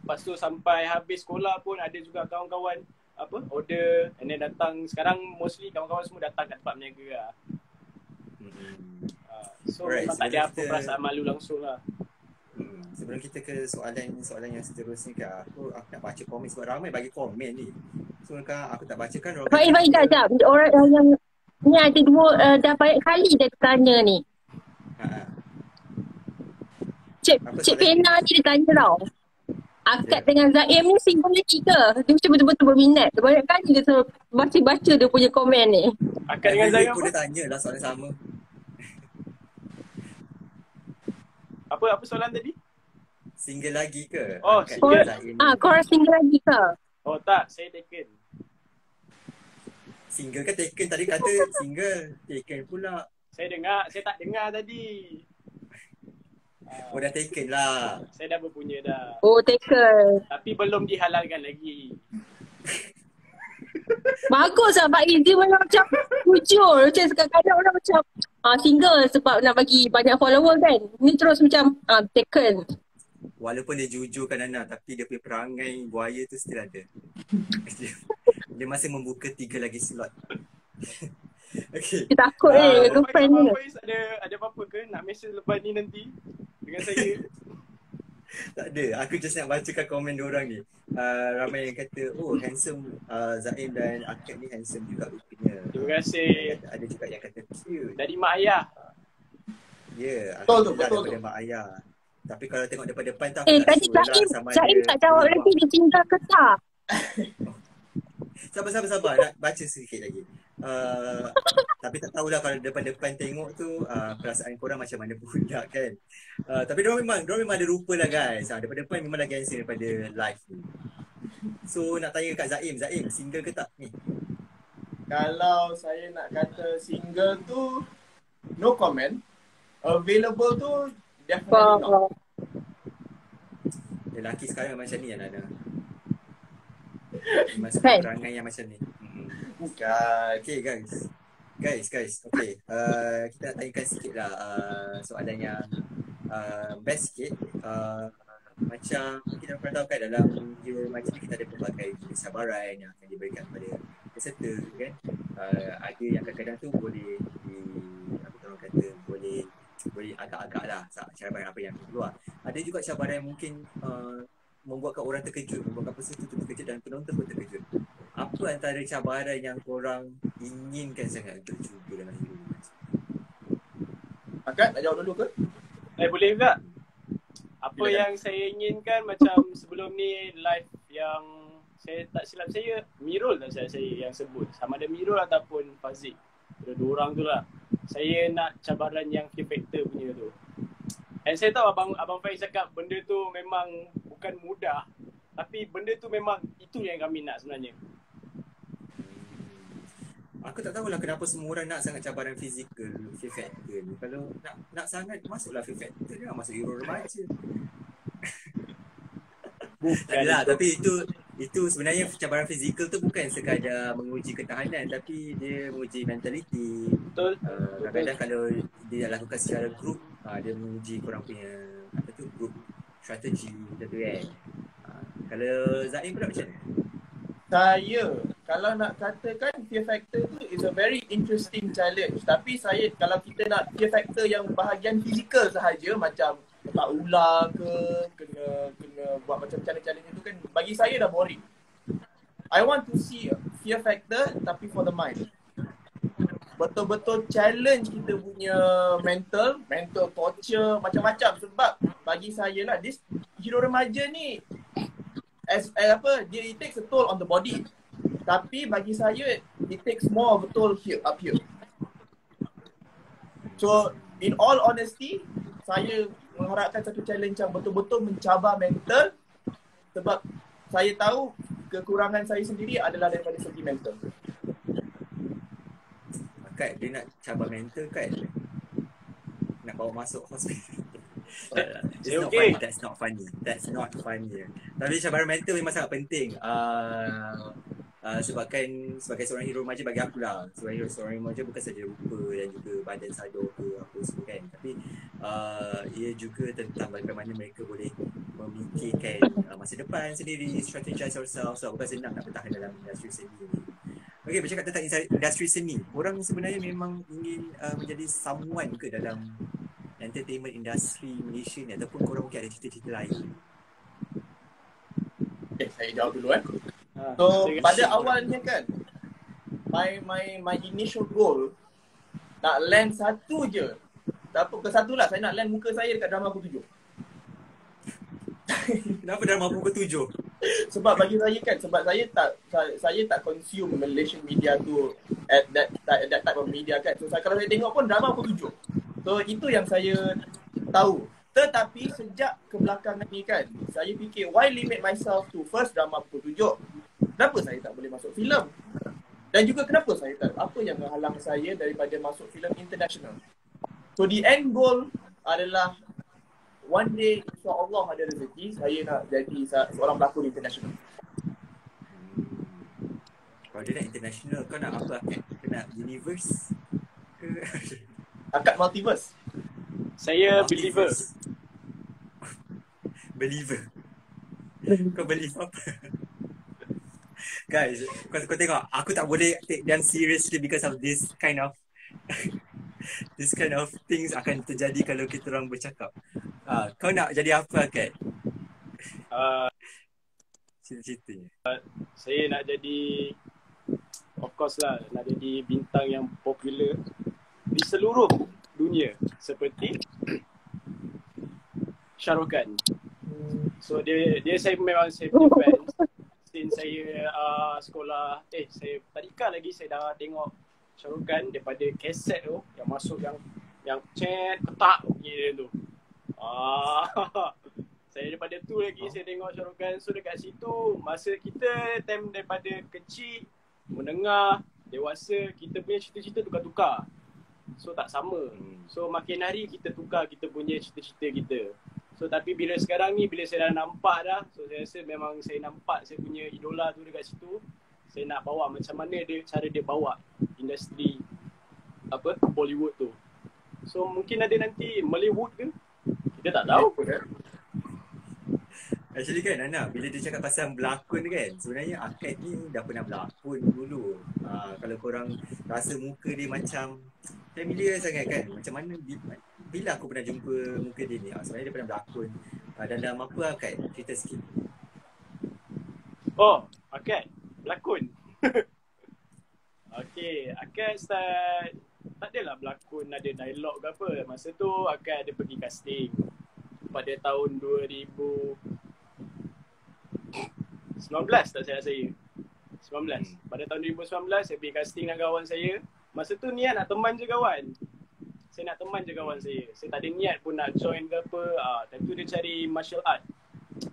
lepas tu sampai habis sekolah pun ada juga kawan-kawan apa order and then datang sekarang mostly kawan-kawan semua datang kat tempat berniaga lah. Ah, so memang tak ada apa kita- perasaan malu langsung lah. Hmm. Sebelum kita ke soalan soalan yang seterusnya ke aku aku nak baca komen sebab ramai bagi komen ni. So kan aku tak bacakan orang. Baik, baik, jap, jap. Orang yang ni ada dua, uh, dah banyak kali dia tanya ni. Ha. Cik, Apa Cik? Pena ni dia tanya tau. Akad Ya. dengan Zaim ni single lagi ke? Dia macam betul-betul berminat. Banyak kali dia baca-baca dia punya komen ni. Akad dengan pun apa? dia tanya lah soalan sama. Apa apa soalan tadi? Single lagi ke? Oh, single. ni. Ah, korang single lagi ke? Oh tak, saya taken. Single kan taken tadi kata single. Taken pula. Saya dengar, saya tak dengar tadi. Ah, Oh dah taken lah. saya dah berpunya dah. Oh, taken. Tapi belum dihalalkan lagi. Bagus lah Pak. Dia memang macam jujur. Macam kadang-kadang orang macam ah, single sebab nak bagi banyak follower kan. Ni terus macam ah, taken. Walaupun dia jujurkan Nana tapi dia punya perangai buaya tu still ada. dia, dia masih membuka tiga lagi slot. okay. Dia takut Ah, eh Abang girlfriend Faiz ada ada apa-apa ke nak mesej lepas ni nanti dengan saya? Tak ada. Aku just nak bacakan komen diorang ni. Uh, ramai yang kata, oh handsome uh, Zaim dan Akad ni handsome juga rupanya. Terima kasih. Ada, ada juga yang kata cute. Dari mak ayah. Ya, Betul tu, Alhamdulillah betul daripada tu. mak ayah. Tapi kalau tengok daripada depan tu aku Eh tak tadi sure lah Zaim, Zaim ada tak jawab lagi dia single ke tak? Sabar, sabar, sabar. Nak baca sikit lagi. Uh, tapi tak tahulah kalau depan-depan tengok tu uh, perasaan korang macam mana pula kan. Uh, tapi diorang memang, diorang memang ada rupa lah guys. Uh, daripada depan memang lagi handsome daripada live ni. So nak tanya kat Zaim, Zaim single ke tak ni? Kalau saya nak kata single tu no comment. Available tu definitely not. Lelaki sekarang memang macam ni lah Nana. Masa Kan? perangai yang macam ni. Bukan. Okay guys. Guys, guys. Okay. Uh, kita nak tanyakan sikit lah uh, soalan yang uh, best sikit. Uh, macam kita pernah tahu kan dalam Remaja ni kita ada pelbagai jenis cabaran yang akan diberikan kepada peserta kan. Uh, ada yang kadang-kadang tu boleh di apa orang kata boleh boleh agak-agak lah cabaran apa yang keluar. Ada juga cabaran yang mungkin uh, membuatkan orang terkejut, membuatkan peserta terkejut dan penonton pun terkejut. Apa antara cabaran yang korang inginkan sangat untuk cuba dalam Hero Remaja? Akad nak jawab dulu ke? Eh boleh juga. Apa Silakan. yang saya inginkan macam sebelum ni live yang saya tak silap saya Mirul tak silap saya yang sebut. Sama ada Mirul ataupun Fazik. Dua, dua orang tu lah. Saya nak cabaran yang fear factor punya tu. And saya tahu abang abang Faiz cakap benda tu memang bukan mudah. Tapi benda tu memang itu yang kami nak sebenarnya. Aku tak tahulah kenapa semua orang nak sangat cabaran fizikal, fear factor ni. Kalau nak nak sangat masuklah fear factor ni lah, masuk Hero Remaja. Tak adalah, tapi itu itu sebenarnya cabaran fizikal tu bukan sekadar menguji ketahanan tapi dia menguji mentaliti. Betul? Uh, kadang-kadang kalau dia lakukan secara group, uh, dia menguji korang punya apa tu group strategi macam tu kan. Uh, kalau Zaim pula macam mana? Saya kalau nak katakan fear factor tu is a very interesting challenge. Tapi saya kalau kita nak fear factor yang bahagian fizikal sahaja macam tak ular ke kena kena buat macam challenge-challenge itu kan bagi saya dah boring. I want to see fear factor tapi for the mind. Betul-betul challenge kita punya mental, mental torture macam-macam sebab bagi saya lah this hero remaja ni as, as apa dia it takes a toll on the body. Tapi bagi saya it takes more of a toll here up here. So in all honesty saya mengharapkan satu challenge yang betul-betul mencabar mental. Sebab saya tahu kekurangan saya sendiri adalah daripada segi mental. Kat dia nak cabar mental kan Nak bawa masuk hospital It's Dia not okay. funny, that's not funny That's not funny. Tapi cabaran mental memang sangat penting. Uh, uh, Sebabkan sebagai seorang hero remaja bagi aku lah. Sebagai hero seorang remaja bukan saja rupa dan juga badan sadar ke apa semua kan. Tapi uh, ia juga tentang bagaimana mereka boleh memikirkan uh, masa depan sendiri Strategize ourselves. Sebab bukan senang nak bertahan dalam industri seni ni. Okay, bercakap tentang industri- industri seni. Orang sebenarnya memang ingin uh, menjadi someone ke dalam entertainment industry Malaysia ni ataupun korang mungkin ada cita-cita lain. okay, saya jawab dulu eh Ha, So pada awalnya kan my my my initial goal nak land satu je. Tak apa ke satu lah saya nak land muka saya dekat drama pukul tujuh. Kenapa dalam pukul tujuh? Sebab bagi saya kan sebab saya tak saya, saya tak consume Malaysian media tu at that that, that type of media kan. So saya, kalau saya tengok pun drama pukul tujuh. So itu yang saya tahu. Tetapi sejak kebelakangan ni kan saya fikir why limit myself to first drama pukul tujuh. Kenapa saya tak boleh masuk filem? Dan juga kenapa saya tak apa yang menghalang saya daripada masuk filem international? So the end goal adalah one day insya-Allah ada rezeki saya nak jadi seorang pelakon international. Kalau dia nak international, kau nak apa? Kau nak universe? Akad multiverse. Saya believer. Multiverse? believer. Kau believe apa? Guys, kau, kau tengok, aku tak boleh take them seriously because of this kind of this kind of things akan terjadi kalau kita orang bercakap. Ah, kau nak jadi apa Kat? Uh, Cita-citanya. saya nak jadi of course lah nak jadi bintang yang popular di seluruh dunia seperti Khan. So dia dia saya memang saya punya fans since saya uh, sekolah eh saya tadika lagi saya dah tengok Khan daripada kaset tu yang masuk yang yang chat ketak punya tu. Ah saya daripada tu lagi saya tengok Khan so dekat situ masa kita time daripada kecil menengah dewasa kita punya cita-cita tukar-tukar so tak sama Hmm. so makin hari kita tukar kita punya cita-cita kita So tapi bila sekarang ni bila saya dah nampak dah so saya rasa memang saya nampak saya punya idola tu dekat situ saya nak bawa macam mana dia cara dia bawa industri apa Bollywood tu. So mungkin ada nanti Mollywood ke? Kita tak tahu. Actually kan Nana, bila dia cakap pasal berlakon kan Sebenarnya Akad ni dah pernah berlakon dulu uh, Kalau korang rasa muka dia macam familiar sangat kan Macam mana, bila aku pernah jumpa muka dia ni uh, Sebenarnya dia pernah berlakon uh, Dan dalam apa Akad? Cerita sikit Oh, Akad, berlakon Okay, Akad start Tak adalah berlakon ada dialog ke apa Masa tu Akad ada pergi casting Pada tahun 2000 19 tak saya saya. 19. Pada tahun 2019 saya pergi casting dengan kawan saya. Masa tu niat nak teman je kawan. Saya nak teman je kawan saya. Saya tak ada niat pun nak join ke apa. Ah, time tu dia cari martial art.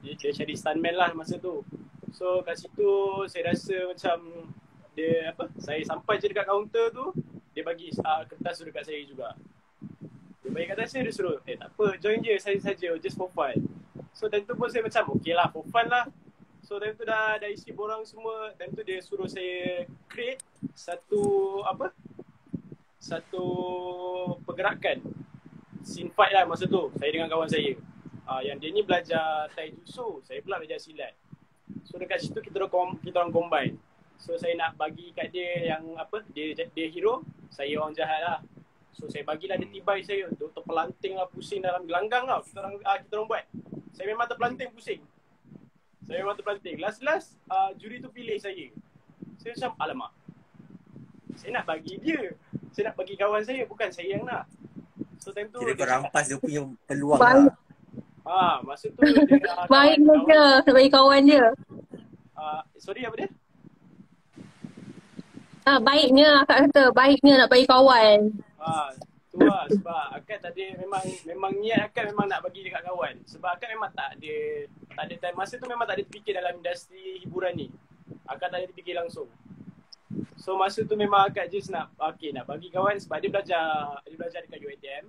Dia, dia cari stuntman lah masa tu. So kat situ saya rasa macam dia apa saya sampai je dekat kaunter tu dia bagi uh, kertas tu dekat saya juga. Dia bagi kertas saya dia suruh eh tak apa join je saya saja just for fun. So time tu pun saya macam okay lah for fun lah So time tu dah dah isi borang semua. Time tu dia suruh saya create satu apa? Satu pergerakan. Scene fight lah masa tu. Saya dengan kawan saya. Uh, yang dia ni belajar taijutsu, saya pula belajar silat. So dekat situ kita orang kita orang combine. So saya nak bagi kat dia yang apa? Dia dia hero, saya orang jahat lah. So saya bagilah dia tibai saya untuk terpelanting lah pusing dalam gelanggang lah kita orang uh, kita orang buat. Saya memang terpelanting pusing. Saya memang terpelanting. Last-last uh, juri tu pilih saya. Saya macam alamak. Saya nak bagi dia. Saya nak bagi kawan saya. Bukan saya yang nak. So time tu. Kira kau rampas dia punya peluang Baik. lah. Ah, masa tu dia uh, Baik dia je. Nak bagi kawan je. Uh, sorry apa dia? Ah, baiknya akak kata. Baiknya nak bagi kawan. Ah, tu lah sebab akak tadi memang memang niat akak memang nak bagi dekat kawan. Sebab akak memang tak ada tak ada time masa tu memang tak ada terfikir dalam industri hiburan ni. Akak tak ada terfikir langsung. So masa tu memang akak just nak okay nak bagi kawan sebab dia belajar dia belajar dekat UiTM.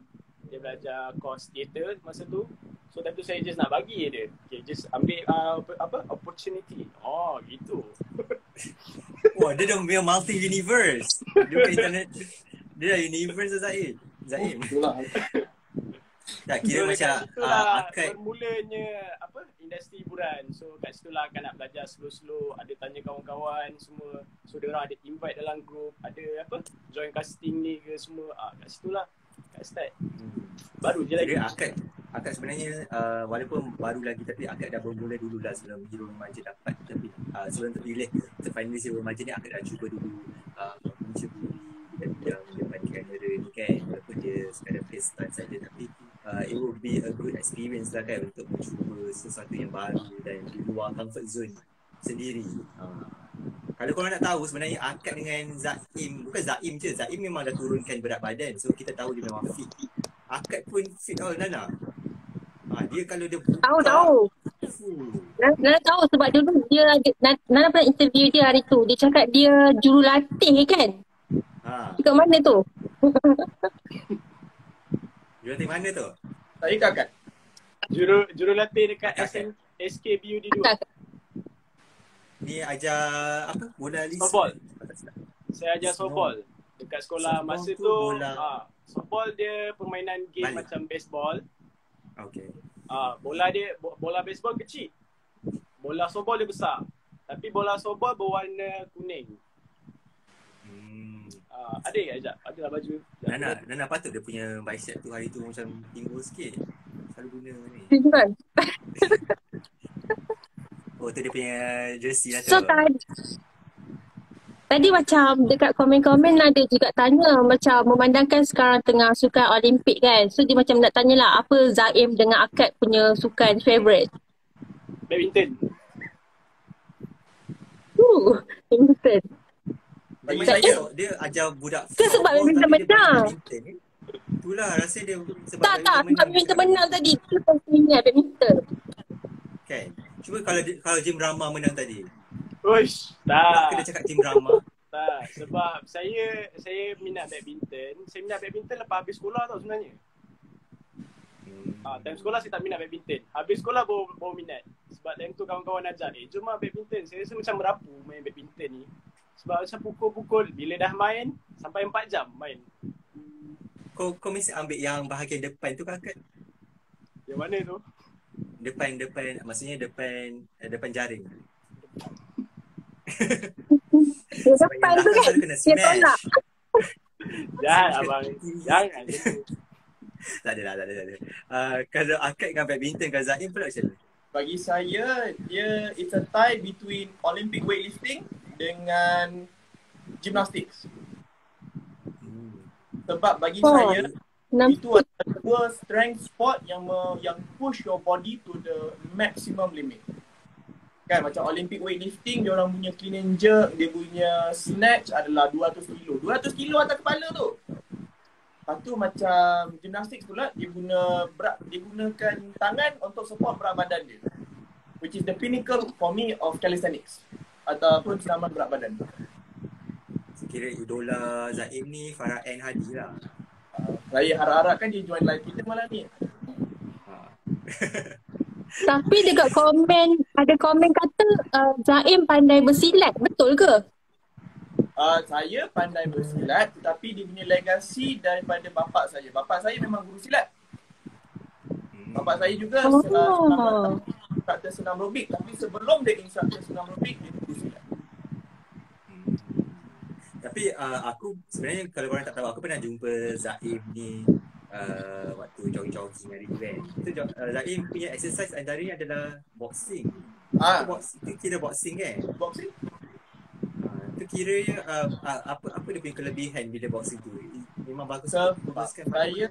Dia belajar course theater masa tu. So time tu saya just nak bagi dia. Okay just ambil uh, apa opportunity. Oh gitu. Wah, dia dah punya multi universe. Dia internet. Dia dah universe tu Zain. Zain. Tak kira So, macam lah uh, akad bermulanya apa industri hiburan. So kat situ lah akan nak belajar slow-slow, ada tanya kawan-kawan semua. So dia orang ada invite dalam group, ada apa join casting ni ke semua. Ah kat situ lah kat start. Baru je lagi. Akad akad sebenarnya uh, walaupun baru lagi tapi akad dah bermula dulu lah sebelum Hero Remaja dapat tapi uh, sebelum terpilih untuk finalis Hero Remaja ni akad dah cuba dulu uh, mencuba dan bidang depan kamera ni kan walaupun dia sekadar face time saja tapi uh, it will be a good experience lah kan untuk mencuba sesuatu yang baru dan di luar comfort zone sendiri uh, kalau korang nak tahu sebenarnya akad dengan Zaim bukan Zaim je Zaim memang dah turunkan berat badan so kita tahu dia memang fit akad pun fit all Nana Ha, dia kalau dia buka, Tahu tahu. Nana, Nana tahu sebab dulu dia ada Nana, Nana pernah interview dia hari tu. Dia cakap dia jurulatih kan? Ha, Dekat mana tu? dia nanti mana tu? Tak ikat kan? Juru jurulatih dekat. SM, SKBU di dua. Ni ajar apa? Bola list. Softball. Saya ajar softball dekat sekolah Softball masa tu tu. bola- Ah, softball dia permainan game Balik. macam baseball. Okay. Ah, bola dia bo- bola baseball kecil. Bola softball dia besar. Tapi bola softball berwarna kuning. Ah, ada ke ajak? Adalah baju. Nana, Nana patut dia punya bicep tu hari tu macam timbul sikit. Selalu guna ni. Oh tu dia punya jersey lah tu. So tadi Tadi macam dekat komen-komen ada juga tanya macam memandangkan sekarang tengah sukan Olimpik kan. So dia macam nak tanya lah apa Zaim dengan Akad punya sukan favourite. Badminton. Uh, badminton. Bagi Dia, saya, dia ajar budak Ke sebab badminton dia menang? ni. Itulah rasa dia sebab Tak tak sebab badminton menang tadi. Dia pasti ingat badminton. Kan? Cuba kalau dia- kalau Jim Rama menang tadi. Uish, Tak kena cakap Jim Rama. Tak, sebab saya saya minat badminton. Saya minat badminton lepas habis sekolah tau sebenarnya. Ah, time sekolah saya tak minat badminton. Habis sekolah baru, baru minat. Sebab time tu kawan-kawan ajak eh, jom lah badminton. Saya rasa macam merapu main badminton ni. Sebab macam pukul-pukul, bila dah main, sampai 4 jam main. Kau kau mesti ambil yang bahagian depan tu kan Kak? Yang mana tu? Depan depan maksudnya depan eh, depan jaring. Dia depan tu kan. kena Dia smash. tolak. Jangan abang. Jangan. Tak ada lah, tak ada, tak ada. Uh, kalau akad dengan badminton dengan Zaim pula macam mana? Bagi saya, dia it's a tie between Olympic weightlifting dengan gymnastics. Hmm. Sebab bagi Oh. saya, itu adalah dua strength sport yang me, yang push your body to the maximum limit. Kan macam Olympic weightlifting dia orang punya clean and jerk, dia punya snatch adalah 200 kilo. 200 kilo atas kepala tu. Lepas tu macam gymnastics pula dia guna berat dia gunakan tangan untuk support berat badan dia. Which is the pinnacle for me of calisthenics ataupun senaman berat badan. Kira idola Zaim ni Farah N Hadi lah. Uh, saya harap-harapkan dia join live kita malam ni. Ha. Tapi dekat komen, ada komen kata uh, Zaim pandai bersilat. Betul ke? Uh, saya pandai bersilat tetapi dia punya legasi daripada bapak saya. Bapak saya memang guru silat. Hmm. Bapak saya juga Oh. uh, instructor senam robik tapi sebelum dia instructor senam robik dia guru silat. Hmm. Tapi uh, aku sebenarnya kalau korang tak tahu aku pernah jumpa Zaim ni uh, waktu jogging-jogging hari tu kan. Jo- uh, Zaim punya exercise antaranya adalah boxing. Ah, Itu, box, itu kira boxing kan? boxing. Uh, itu kiranya uh, uh, apa apa dia punya kelebihan bila boxing tu? Memang bagus Sebab baguskan saya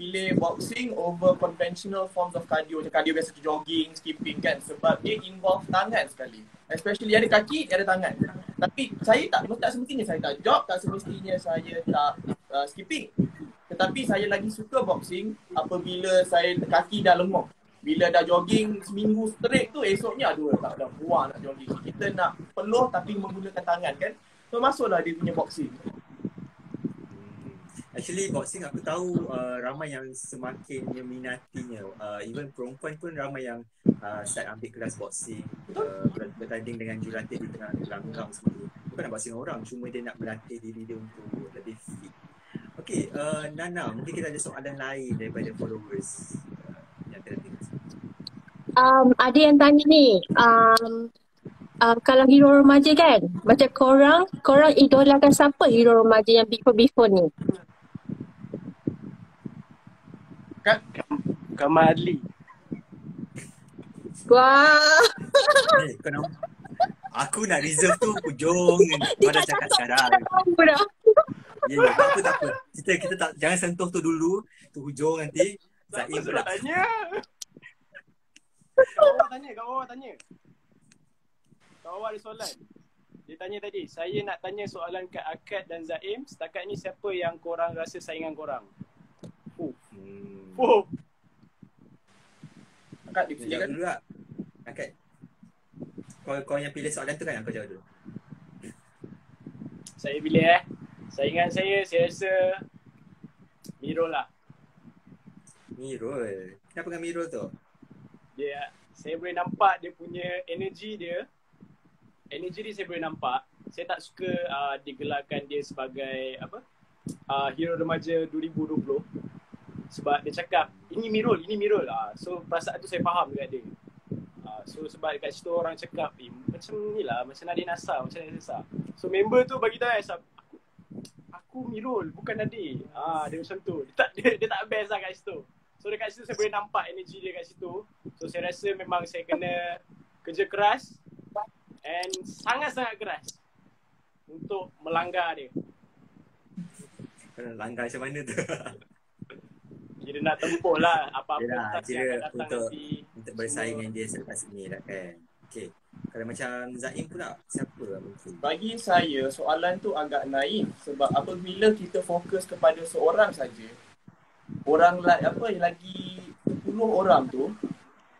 pilih boxing over conventional forms of cardio. Macam cardio biasa jogging, skipping kan. Sebab dia involve tangan sekali. Especially ada kaki, ada tangan. Tapi saya tak, tak semestinya saya tak jog, tak semestinya saya tak uh, skipping. Tetapi saya lagi suka boxing apabila saya kaki dah lemah. Bila dah jogging seminggu straight tu esoknya aduh tak dah puas nak jogging. Kita nak peluh tapi menggunakan tangan kan. So masuklah dia punya boxing. Actually boxing aku tahu uh, ramai yang semakin meminatinya. Uh, even perempuan pun ramai yang uh, start ambil kelas boxing. Uh, ber- bertanding dengan jurulatih di tengah gelanggang semua tu. Bukan nak boxing orang, cuma dia nak melatih diri dia untuk lebih fit. Okay, uh, Nana, mungkin kita ada soalan lain daripada followers uh, yang tengok. Um, ada yang tanya ni. Um, um, kalau hero remaja kan, macam korang, korang idolakan siapa hero remaja yang before-before ni? Kan Kamal Adli. Wah, Eh, kau nak Aku nak reserve tu hujung Kau dah cakap sekarang dah. Ya, ya, tak apa, tak apa. Kita kita tak jangan sentuh tu dulu. Tu hujung nanti. Sudah pula. tanya? Kau tanya, kau tanya. Kau ada soalan. Dia tanya tadi, saya nak tanya soalan kat Akad dan Zaim, setakat ni siapa yang korang rasa saingan korang? Oh, Hmm. oh. Akak dia Jawab silakan. dulu lah. Akad. Kau, kau yang pilih soalan tu kan aku jawab dulu. Saya pilih eh. Saingan saya, saya rasa Mirul lah. Mirul. Kenapa dengan Mirul tu? Dia, saya boleh nampak dia punya energi dia. Energi dia saya boleh nampak. Saya tak suka uh, digelarkan dia sebagai apa? Uh, hero remaja 2020. Sebab dia cakap, ini Mirul, ini Mirul. Uh, so perasaan tu saya faham dekat dia. Uh, so sebab dekat situ orang cakap, eh, macam ni lah, macam Nadine Nasa, macam Nadine Nasa. So member tu bagi tahu Asap, aku, aku Mirul, bukan Nadine. Ah, dia macam tu. Dia tak, dia, dia tak best lah kat situ. So dekat situ saya boleh nampak energi dia kat situ. So saya rasa memang saya kena kerja keras and sangat-sangat keras untuk melanggar dia. Kau nak langgar macam mana tu? Kira nak tempuh lah apa-apa task kira yang akan datang untuk- nanti. Untuk bersaing dengan dia selepas ni lah kan. Okay. Kalau macam Zaim pula, siapa lah mungkin? Bagi saya soalan tu agak naif sebab apabila kita fokus kepada seorang saja orang la- apa yang lagi 10 orang tu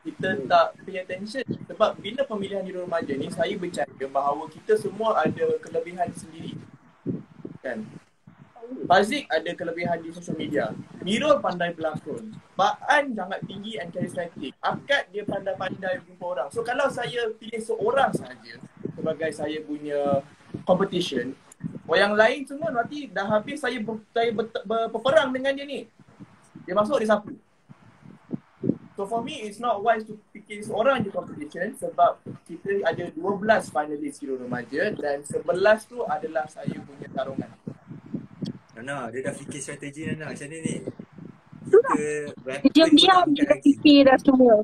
kita tak pay attention sebab bila pemilihan hero remaja ni saya percaya bahawa kita semua ada kelebihan sendiri kan Fazik ada kelebihan di social media. Mirul pandai berlakon. Baan sangat tinggi and charismatic. Akad dia pandai-pandai jumpa orang. So kalau saya pilih seorang saja sebagai saya punya competition, orang lain semua nanti dah habis saya ber, saya ber, ber, berperang dengan dia ni. Dia masuk dia sapu. So for me it's not wise to fikir seorang je competition sebab kita ada 12 finalis hero remaja dan 11 tu adalah saya punya tarungan. Nana, dia dah fikir strategi Nana macam ni ni. Kita Dia diam-diam dia dah fikir dah semua.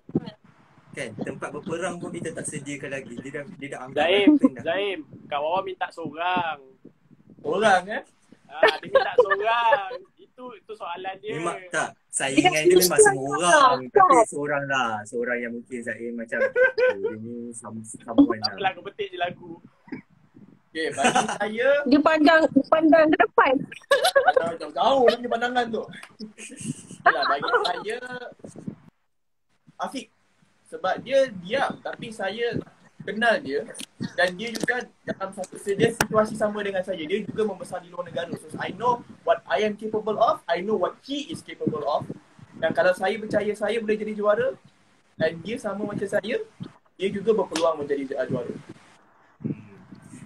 Kan, tempat berperang pun kita tak sediakan lagi. Dia dah dia dah anggap Zaim. Zaim, kau awak minta seorang. Orang eh. Ah, dia minta seorang. Itu itu soalan dia. Memang tak. Dia Saingan dia memang susah semua orang. Tapi seorang lah. Seorang yang mungkin Zaim macam oh, dia ni some, someone Tak lah. apalah kau petik je lagu. Okay, bagi saya Dia pandang pandang ke depan. Jauh-jauh dia punya pandangan tu. Yalah, bagi saya Afiq sebab dia diam tapi saya kenal dia dan dia juga dalam satu dia situasi sama dengan saya. Dia juga membesar di luar negara. So I know what I am capable of, I know what he is capable of. Dan kalau saya percaya saya boleh jadi juara dan dia sama macam saya, dia juga berpeluang menjadi juara.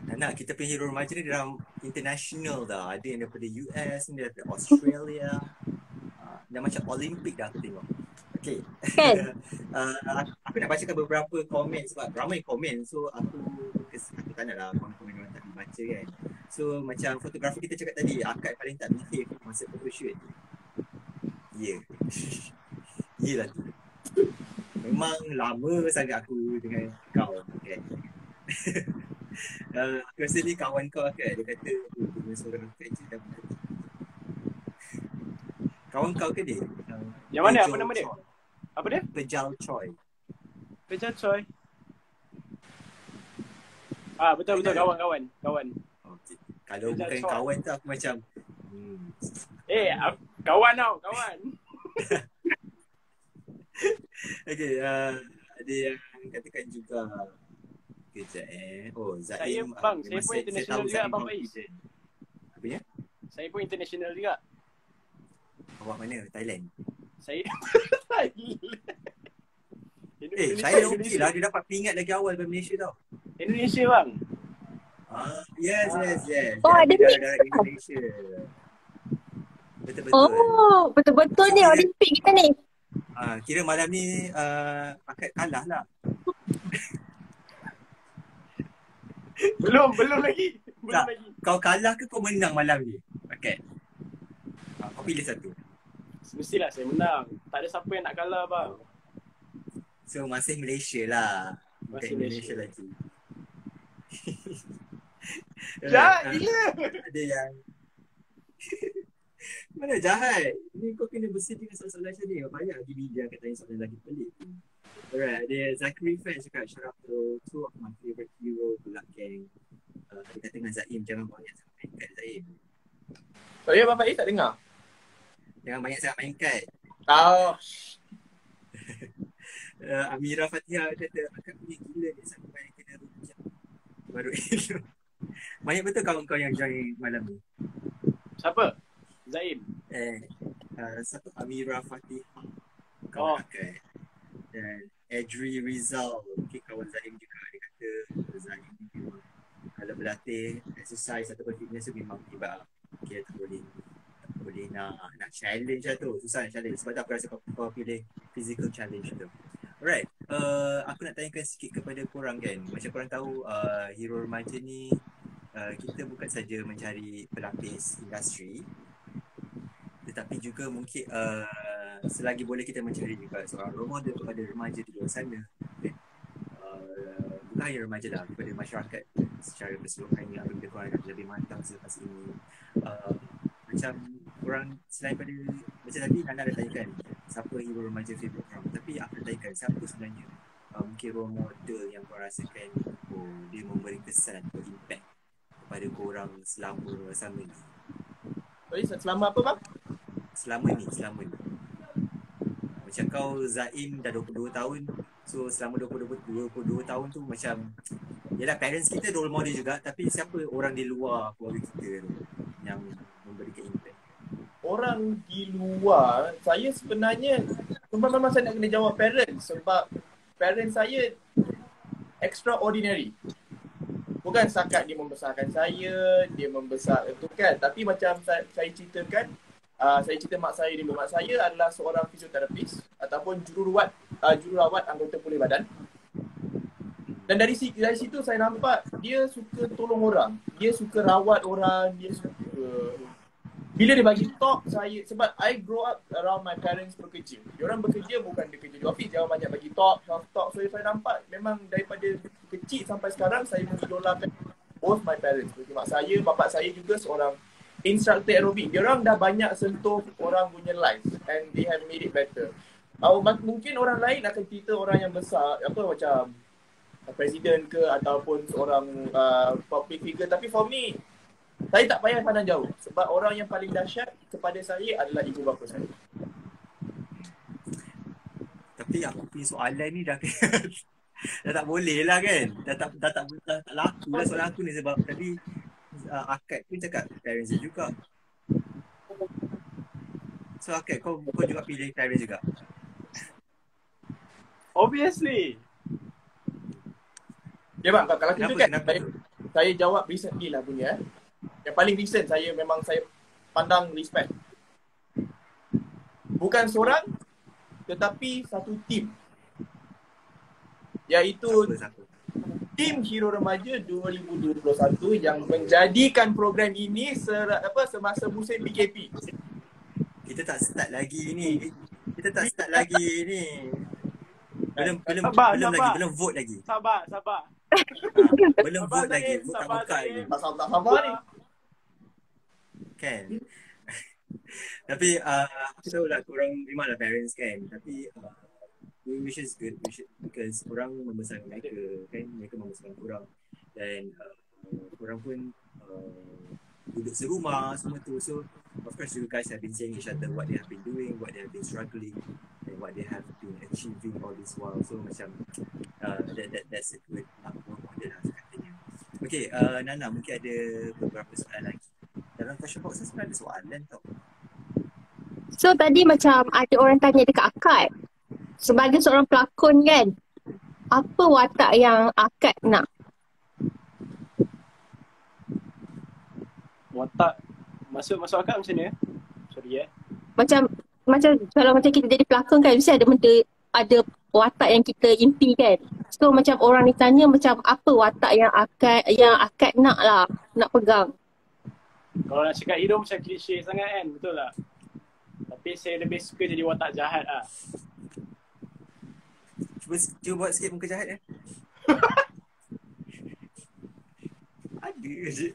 Nana, kita punya hero remaja ni dalam international dah. Ada yang daripada US, ada daripada Australia. Ah, Dan macam Olympic dah aku tengok. Okay. Kan? uh, aku nak bacakan beberapa komen sebab ramai komen. So aku aku tak nak lah komen-komen orang tak dibaca kan. So macam fotografer kita cakap tadi, akad paling tak behave masa photoshoot. Ya. Yeah. Yelah tu. Memang lama sangat aku dengan kau kan. uh, aku rasa ni kawan kau kan dia kata dengan seorang kerja dah benar. Kawan kau ke dia? Uh, Yang mana? Apa Pejal nama dia? Apa dia? Pejal Choi. Peja Choi. Ah betul betul kawan kawan kawan. Okay. Kalau Pejal bukan Choi. kawan tu aku macam hmm. Eh aku- kawan tau kawan. Okay, uh, ada yang katakan juga Kejap eh. Oh, Saya, Zaim. bang, ah, saya pun international juga, Zaim Abang Faiz. Apa ya? Saya pun international juga. Awak mana? Thailand? Saya Eh, Thailand okey lah. Dia dapat pingat lagi awal daripada Malaysia tau. Indonesia bang. Ah, yes, Ah. yes, yes. Oh, ada Dari- dari Indonesia. Betul-betul. Oh, betul-betul ni Olimpik kita ni. Ah, kira malam ni uh, akad kalah lah. Belum belum lagi. Belum Tak. lagi. Kau kalah ke kau menang malam ni? Akad. Ah, kau pilih satu. Mestilah saya menang. Tak ada siapa yang nak kalah bang. So masih Malaysia lah. Bukan Masih Indonesia Malaysia. lagi. Jahat Ah, gila. Ada yang Mana jahat? Ni kau kena bersih dengan soalan-soalan macam ni. Banyak lagi media akan tanya soalan lagi pelik. Alright, ada Zachary Fan cakap shout out to two of my favorite hero Bulak Gang. Uh, dia kata dengan Zaim jangan banyak sangat main kad Zaim. Saya Abang Faiz tak dengar. Jangan banyak sangat main kad. Oh, Uh, Amira Fatihah kata akak punya gila ni sampai banyak kena rujak. Baru elok. Banyak betul kawan kau yang join malam ni. Siapa? Zaim. Eh, uh, satu Amira Fatihah Oh. kawan akak. Dan Adri Rizal, okay, kawan Zaim juga. Dia kata Zaim ni memang kalau berlatih exercise ataupun fitness memang hebat. Okay, tak boleh tak boleh nak nak challenge lah tu. Susah nak challenge. Sebab tu aku rasa kau, kau pilih physical challenge tu. Alright, uh, aku nak tanyakan sikit kepada korang kan. Macam korang tahu uh, hero remaja ni uh, kita bukan saja mencari pelapis industri tetapi juga mungkin uh, selagi boleh kita mencari juga seorang role model kepada remaja di luar sana kan? uh, bukan hanya remaja lah kepada masyarakat secara keseluruhannya apabila korang dah lebih matang selepas ini uh, macam korang selain pada macam tadi Nana dah tanyakan siapa hero remaja favourite korang tapi aku nak tanyakan siapa sebenarnya uh, mungkin role model yang korang rasakan oh, dia memberi kesan atau impact kepada korang selama sama ni Faiz selama apa bang? Selama ni selama ni macam kau Zaim dah 22 tahun so selama 22, 22 tahun tu macam Yelah parents kita role model juga tapi siapa orang di luar keluarga kita tu yang memberikan orang di luar, saya sebenarnya memang memang saya nak kena jawab parents sebab parents saya extraordinary. Bukan setakat dia membesarkan saya, dia membesar itu kan. Tapi macam saya, saya ceritakan, uh, saya cerita mak saya dulu. Mak saya adalah seorang fisioterapis ataupun jururawat uh, jururawat anggota pulih badan. Dan dari situ, dari situ saya nampak dia suka tolong orang. Dia suka rawat orang, dia suka bila dia bagi talk saya sebab I grow up around my parents bekerja. Diorang bekerja bukan dia kerja di office, dia banyak bagi talk, self talk. So saya nampak memang daripada kecil sampai sekarang saya mengidolakan both my parents. Seperti mak saya, bapak saya juga seorang instructor aerobik. Diorang dah banyak sentuh orang punya life and they have made it better. Oh, mungkin orang lain akan cerita orang yang besar, apa macam presiden ke ataupun seorang uh, public figure. Tapi for me, saya tak payah pandang jauh sebab orang yang paling dahsyat kepada saya adalah ibu bapa saya. Tapi aku punya soalan ni dah dah tak boleh lah kan. Dah tak dah tak, dah tak laku lah soalan aku ni sebab tadi uh, akad pun cakap parents dia juga. So akad kau kau juga pilih parents juga. Obviously. Ya bang, kalau kita kan saya, tu? saya jawab recently lah punya eh. Yang paling recent saya memang saya pandang respect. Bukan seorang tetapi satu tim. Iaitu tim Hero Remaja 2021 yang menjadikan program ini ser, apa semasa musim PKP. Kita tak start lagi ni. Kita tak start lagi ni. Belum belum Sabar, belum sabar. lagi, belum vote lagi. Sabar, sabar. Ha, belum Sabar, vote lagi, vote tak Sabar, buka lagi. Pasal tak sabar ni. Kan? Tapi uh, aku tahu lah korang memang lah parents kan. Tapi uh, which is good is, because korang membesarkan mereka kan. Mereka membesarkan korang. Dan uh, korang pun uh, duduk serumah semua tu. So of course you guys have been seeing each other what they have been doing, what they have been struggling and what they have been achieving all this while. So macam uh, that, that that's a good uh, role model lah katanya. Okay, uh, Nana mungkin ada beberapa soalan lagi. Dalam question box sebenarnya ada soalan tau. So tadi macam ada orang tanya dekat akad. Sebagai seorang pelakon kan, apa watak yang akad nak? Watak masuk masuk akal macam ni eh? Sorry eh. Macam macam kalau macam kita jadi pelakon kan mesti ada benda ada watak yang kita impi kan. So macam orang ni tanya macam apa watak yang akad yang akad nak lah, nak pegang. Kalau nak cakap hidung macam klise sangat kan, betul tak? Tapi saya lebih suka jadi watak jahat lah. Cuba cuba buat sikit muka jahat eh. ada je.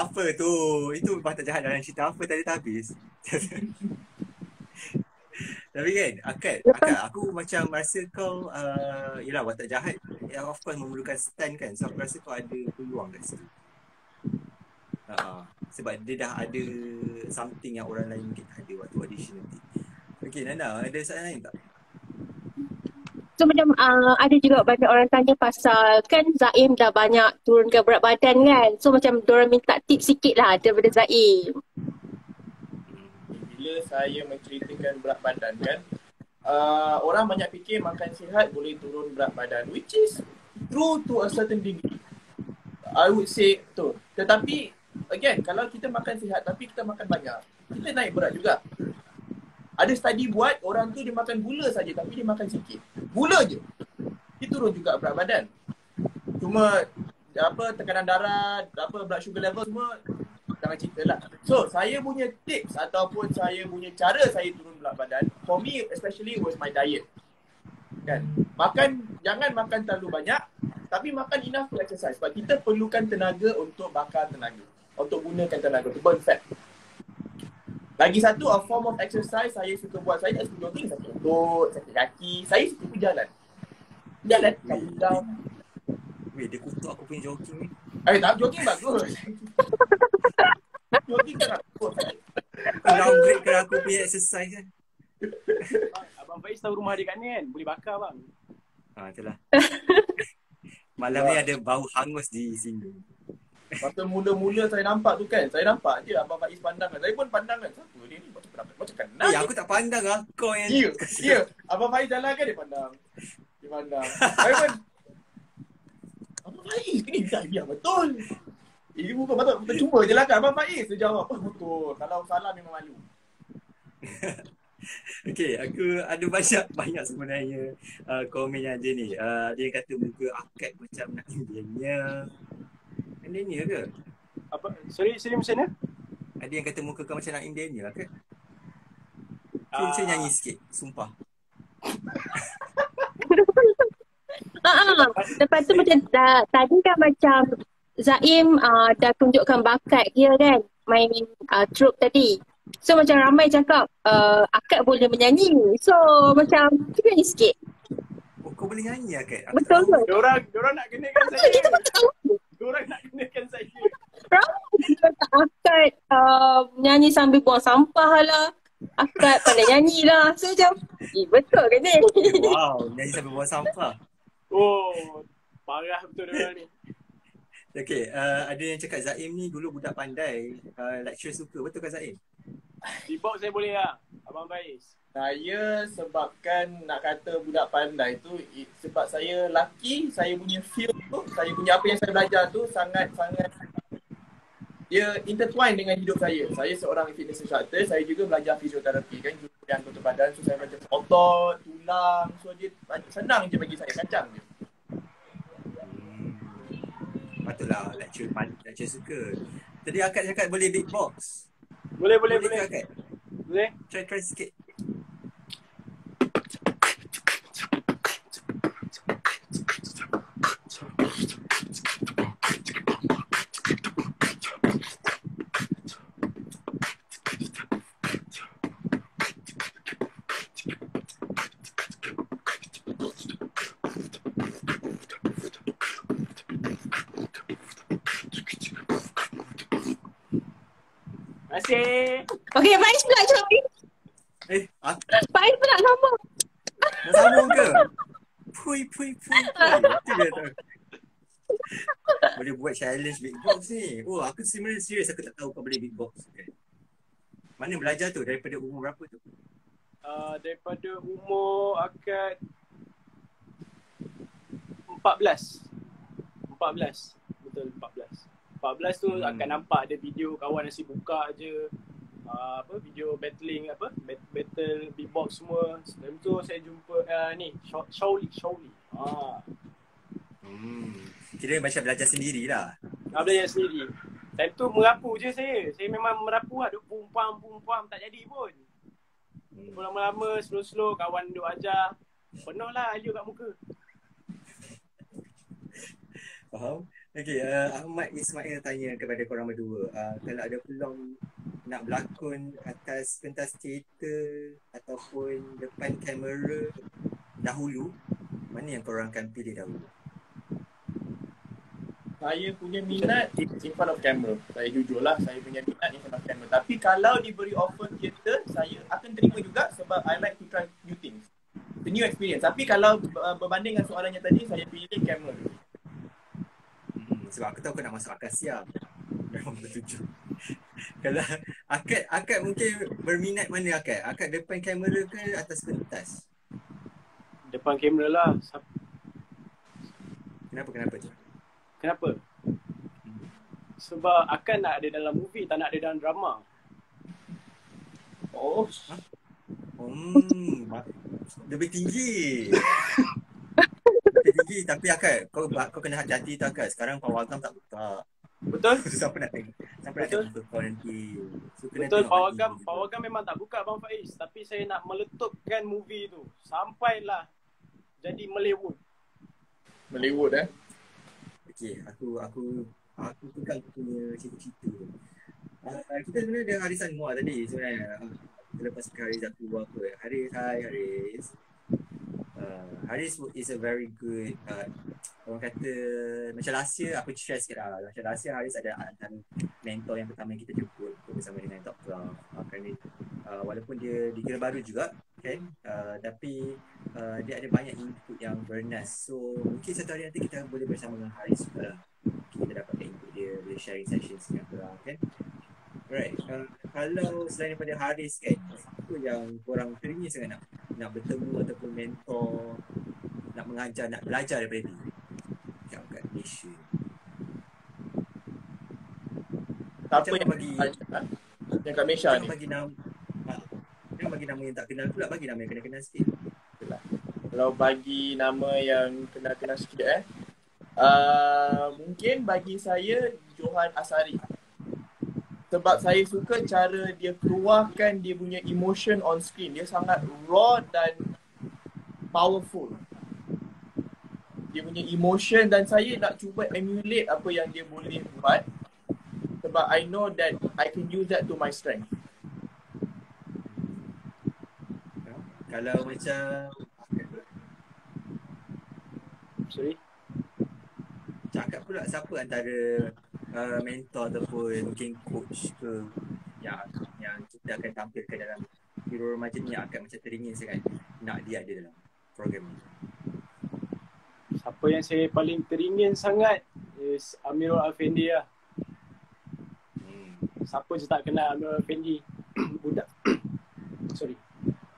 Apa tu? Itu watak jahat dalam cerita apa tadi tak habis. Tapi kan, akad, akad aku macam rasa kau uh, Yelah watak jahat Yang of course memerlukan stand kan So aku rasa kau ada peluang kat situ uh, Sebab dia dah ada something yang orang lain mungkin tak ada waktu audition nanti Okay Nana, ada soalan lain tak? So macam uh, ada juga banyak orang tanya pasal kan Zaim dah banyak turunkan berat badan kan. So macam diorang minta tips sikit lah daripada Zaim. bila saya menceritakan berat badan kan uh, orang banyak fikir makan sihat boleh turun berat badan which is true to a certain degree I would say tu tetapi again kalau kita makan sihat tapi kita makan banyak kita naik berat juga ada study buat orang tu dia makan gula saja tapi dia makan sikit gula je dia turun juga berat badan cuma apa tekanan darah apa blood sugar level semua jangan cerita lah. So, saya punya tips ataupun saya punya cara saya turun berat badan, for me especially was my diet. Kan? Makan, jangan makan terlalu banyak, tapi makan enough to exercise. Sebab kita perlukan tenaga untuk bakar tenaga. Untuk gunakan tenaga, to burn fat. Lagi satu, a form of exercise saya suka buat. Saya tak suka jogging, sakit lutut, sakit kaki. Saya suka berjalan. Jalan, come down. Weh, dia kutuk aku punya jogging ni Eh, tak jogging bagus. jogging tak nak downgrade ke aku punya exercise kan Abang Faiz tahu rumah dia kat ni kan? Boleh bakar bang. Ha, itulah Malam ni ada bau hangus di sini Masa mula-mula saya nampak tu kan, saya nampak je Abang Faiz pandang kan. Saya pun pandang kan, siapa dia ni? Macam kenal, macam kenal. Eh, aku tak pandang lah. Kau yang... Ya, ya. Abang Faiz jalan kan dia pandang. Dia pandang. Saya pun, Abang Faiz ni? Tak, ya betul. Ini bukan betul. Kita cuba je lah kan. Abang Faiz dia jawab. Oh, betul. Kalau salah memang malu. Okay, aku ada banyak banyak sebenarnya uh, komen yang ada ni. Uh, dia kata muka akad macam nak Indiannya. Indiannya ke? Apa? Sorry, sorry macam mana? Ada yang kata muka kau macam nak Indiannya akad. Ah. Cuba uh, nyanyi sikit, sumpah. Ah, ah. Lepas tu macam dah, tadi kan macam Zaim uh, dah tunjukkan bakat dia kan main uh, troop tadi. So macam ramai cakap uh, akak boleh menyanyi. So macam cuba nyanyi sikit. Oh, kau boleh nyanyi akad? Betul ke? Diorang, diorang nak kenakan Betul saya. kita pun tak tahu. Diorang nak kenakan saya. Ramai dia kata akak uh, nyanyi sambil buang sampah lah. Akak pandai nyanyi lah. So macam, eh betul ke ni? Wow, nyanyi sambil buang sampah. Oh, parah betul diorang ni. Okay, uh, ada yang cakap Zaim ni dulu budak pandai, uh, lecture suka. Betul ke Zaim? Di box saya boleh lah. Abang Faiz. Saya sebabkan nak kata budak pandai tu sebab saya laki, saya punya feel tu, saya punya apa yang saya belajar tu sangat-sangat dia intertwine dengan hidup saya. Saya seorang fitness instructor, saya juga belajar fisioterapi kan, juga yang anggota badan. So saya belajar otot, tulang, so dia senang je bagi saya, kacang je. Hmm. Patutlah lecture, pan- lecture suka. Tadi akad cakap boleh beatbox. Boleh, boleh, boleh. akad? Boleh? Try, try sikit. Okay, Faiz pula cakap. Eh, aku Faiz pula sama. sambung ke? Pui, pui, pui, pui. Itu dia tu. Boleh buat challenge beatbox ni. Oh, aku sebenarnya serius aku tak tahu kau boleh beatbox. Mana belajar tu? Daripada umur berapa tu? Uh, daripada umur akad 14. 14. Betul 14. 14 tu hmm. akan nampak ada video kawan nasi buka je. Uh, apa video battling apa bat- battle beatbox semua. Time tu saya jumpa uh, ni Shao- Shaoli Shaoli. Ah, Hmm. Kira macam belajar sendirilah. nak belajar sendiri. Time tu merapu je saya. Saya memang merapu lah. Duk pumpam pumpam tak jadi pun. Hmm. Lama-lama slow-slow kawan duk ajar. Penuh lah Alio kat muka. Faham? Okay, uh, Ahmad Ismail tanya kepada korang berdua. Uh, kalau ada peluang nak berlakon atas pentas teater ataupun depan kamera dahulu, mana yang korang akan pilih dahulu? Saya punya minat in front of camera. Saya jujur lah, saya punya minat in front of camera. Tapi kalau diberi offer theater, saya akan terima juga sebab I like to try new things. The new experience. Tapi kalau uh, berbanding dengan soalannya tadi, saya pilih kamera. Hmm, sebab aku tahu kau nak masuk akasia. Memang bertujuh. kalau akad akad mungkin berminat mana akad? Akad depan kamera ke atas pentas? Depan kamera lah. Kenapa kenapa tu? Kenapa? Sebab akan nak ada dalam movie, tak nak ada dalam drama. Oh, Hmm, ma- lebih tinggi. Tapi akad kau kau kena hati-hati tu akad. Sekarang power tak buka. Betul? Siapa nak tengok? Siapa nak Betul. tengok kau nanti? So, kena Betul, Pawagam, hati. Pawagam memang tak buka Abang Faiz. Tapi saya nak meletupkan movie tu. Sampailah jadi Melewut. melewut eh. Okey, aku aku aku pegang aku punya cita-cita. Uh, kita sebenarnya ada Harisan Muar tadi sebenarnya. Uh, lepas ke Haris aku buat apa? Haris, hi Haris. Uh, Haris is a very good uh, orang kata macam last year aku share sikit lah macam last year Haris ada antara mentor yang pertama yang kita jemput bersama dengan Dr. Uh, kerana uh, walaupun dia dikira baru juga kan uh, tapi uh, dia ada banyak input yang bernas so mungkin satu hari nanti kita boleh bersama dengan Haris lah kita dapatkan input dia boleh sharing session dengan korang kan. Alright, uh, kalau selain daripada Haris kan, apa yang korang teringin sangat nak nak bertemu ataupun mentor, nak mengajar, nak belajar daripada dia? Macam kat Malaysia. Siapa Macam yang bagi Yang kat Malaysia ni. bagi nama ha, jangan bagi nama yang tak kenal pula, bagi nama yang kena-kena sikit. Kalau bagi nama yang kenal-kenal sikit eh. Uh, mungkin bagi saya Johan Asari. Sebab saya suka cara dia keluarkan dia punya emotion on screen. Dia sangat raw dan powerful. Dia punya emotion dan saya nak cuba emulate apa yang dia boleh buat. Sebab I know that I can use that to my strength. Kalau macam Sorry. cakap pula siapa antara uh, mentor ataupun mungkin coach ke yang yang kita akan tampilkan dalam hero remaja ni yang akan macam teringin sangat nak dia ada dalam program ni. Siapa yang saya paling teringin sangat is Amirul Afendi lah. Hmm. Siapa je tak kenal Amirul Afendi? Budak. Sorry.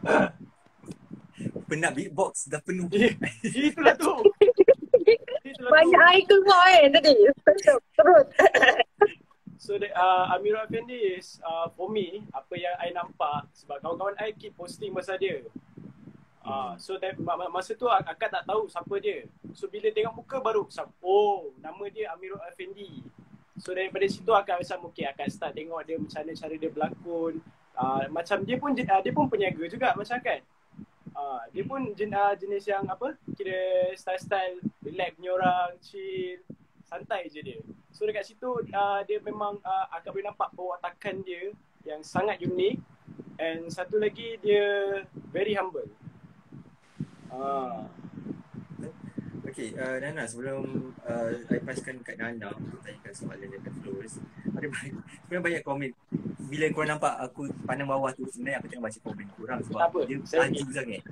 Penat beatbox dah penuh. Itulah tu. Banyak air keluar kan tadi. Terus. So that, uh, Amirul Afendi is uh, for me apa yang I nampak sebab kawan-kawan I keep posting pasal dia. Uh, so that ma- ma- masa tu ak- akak tak tahu siapa dia. So bila tengok muka baru oh nama dia Amirul Afendi. So daripada situ akak macam okay akak start tengok dia macam mana cara dia berlakon. Uh, macam dia pun uh, dia pun peniaga juga macam kan. Uh, dia pun jen, uh, jenis yang apa kira style-style relax punya orang chill santai je dia. So dekat situ uh, dia memang uh, akak boleh nampak pewaktakan dia yang sangat unik and satu lagi dia very humble. Ah, Okay, uh, Nana sebelum uh, I paskan kat Nana untuk tanyakan soalan dekat followers ada banyak, sebenarnya banyak komen bila korang nampak aku pandang bawah tu sebenarnya aku tengah baca komen korang sebab Apa? dia Saya laju sangat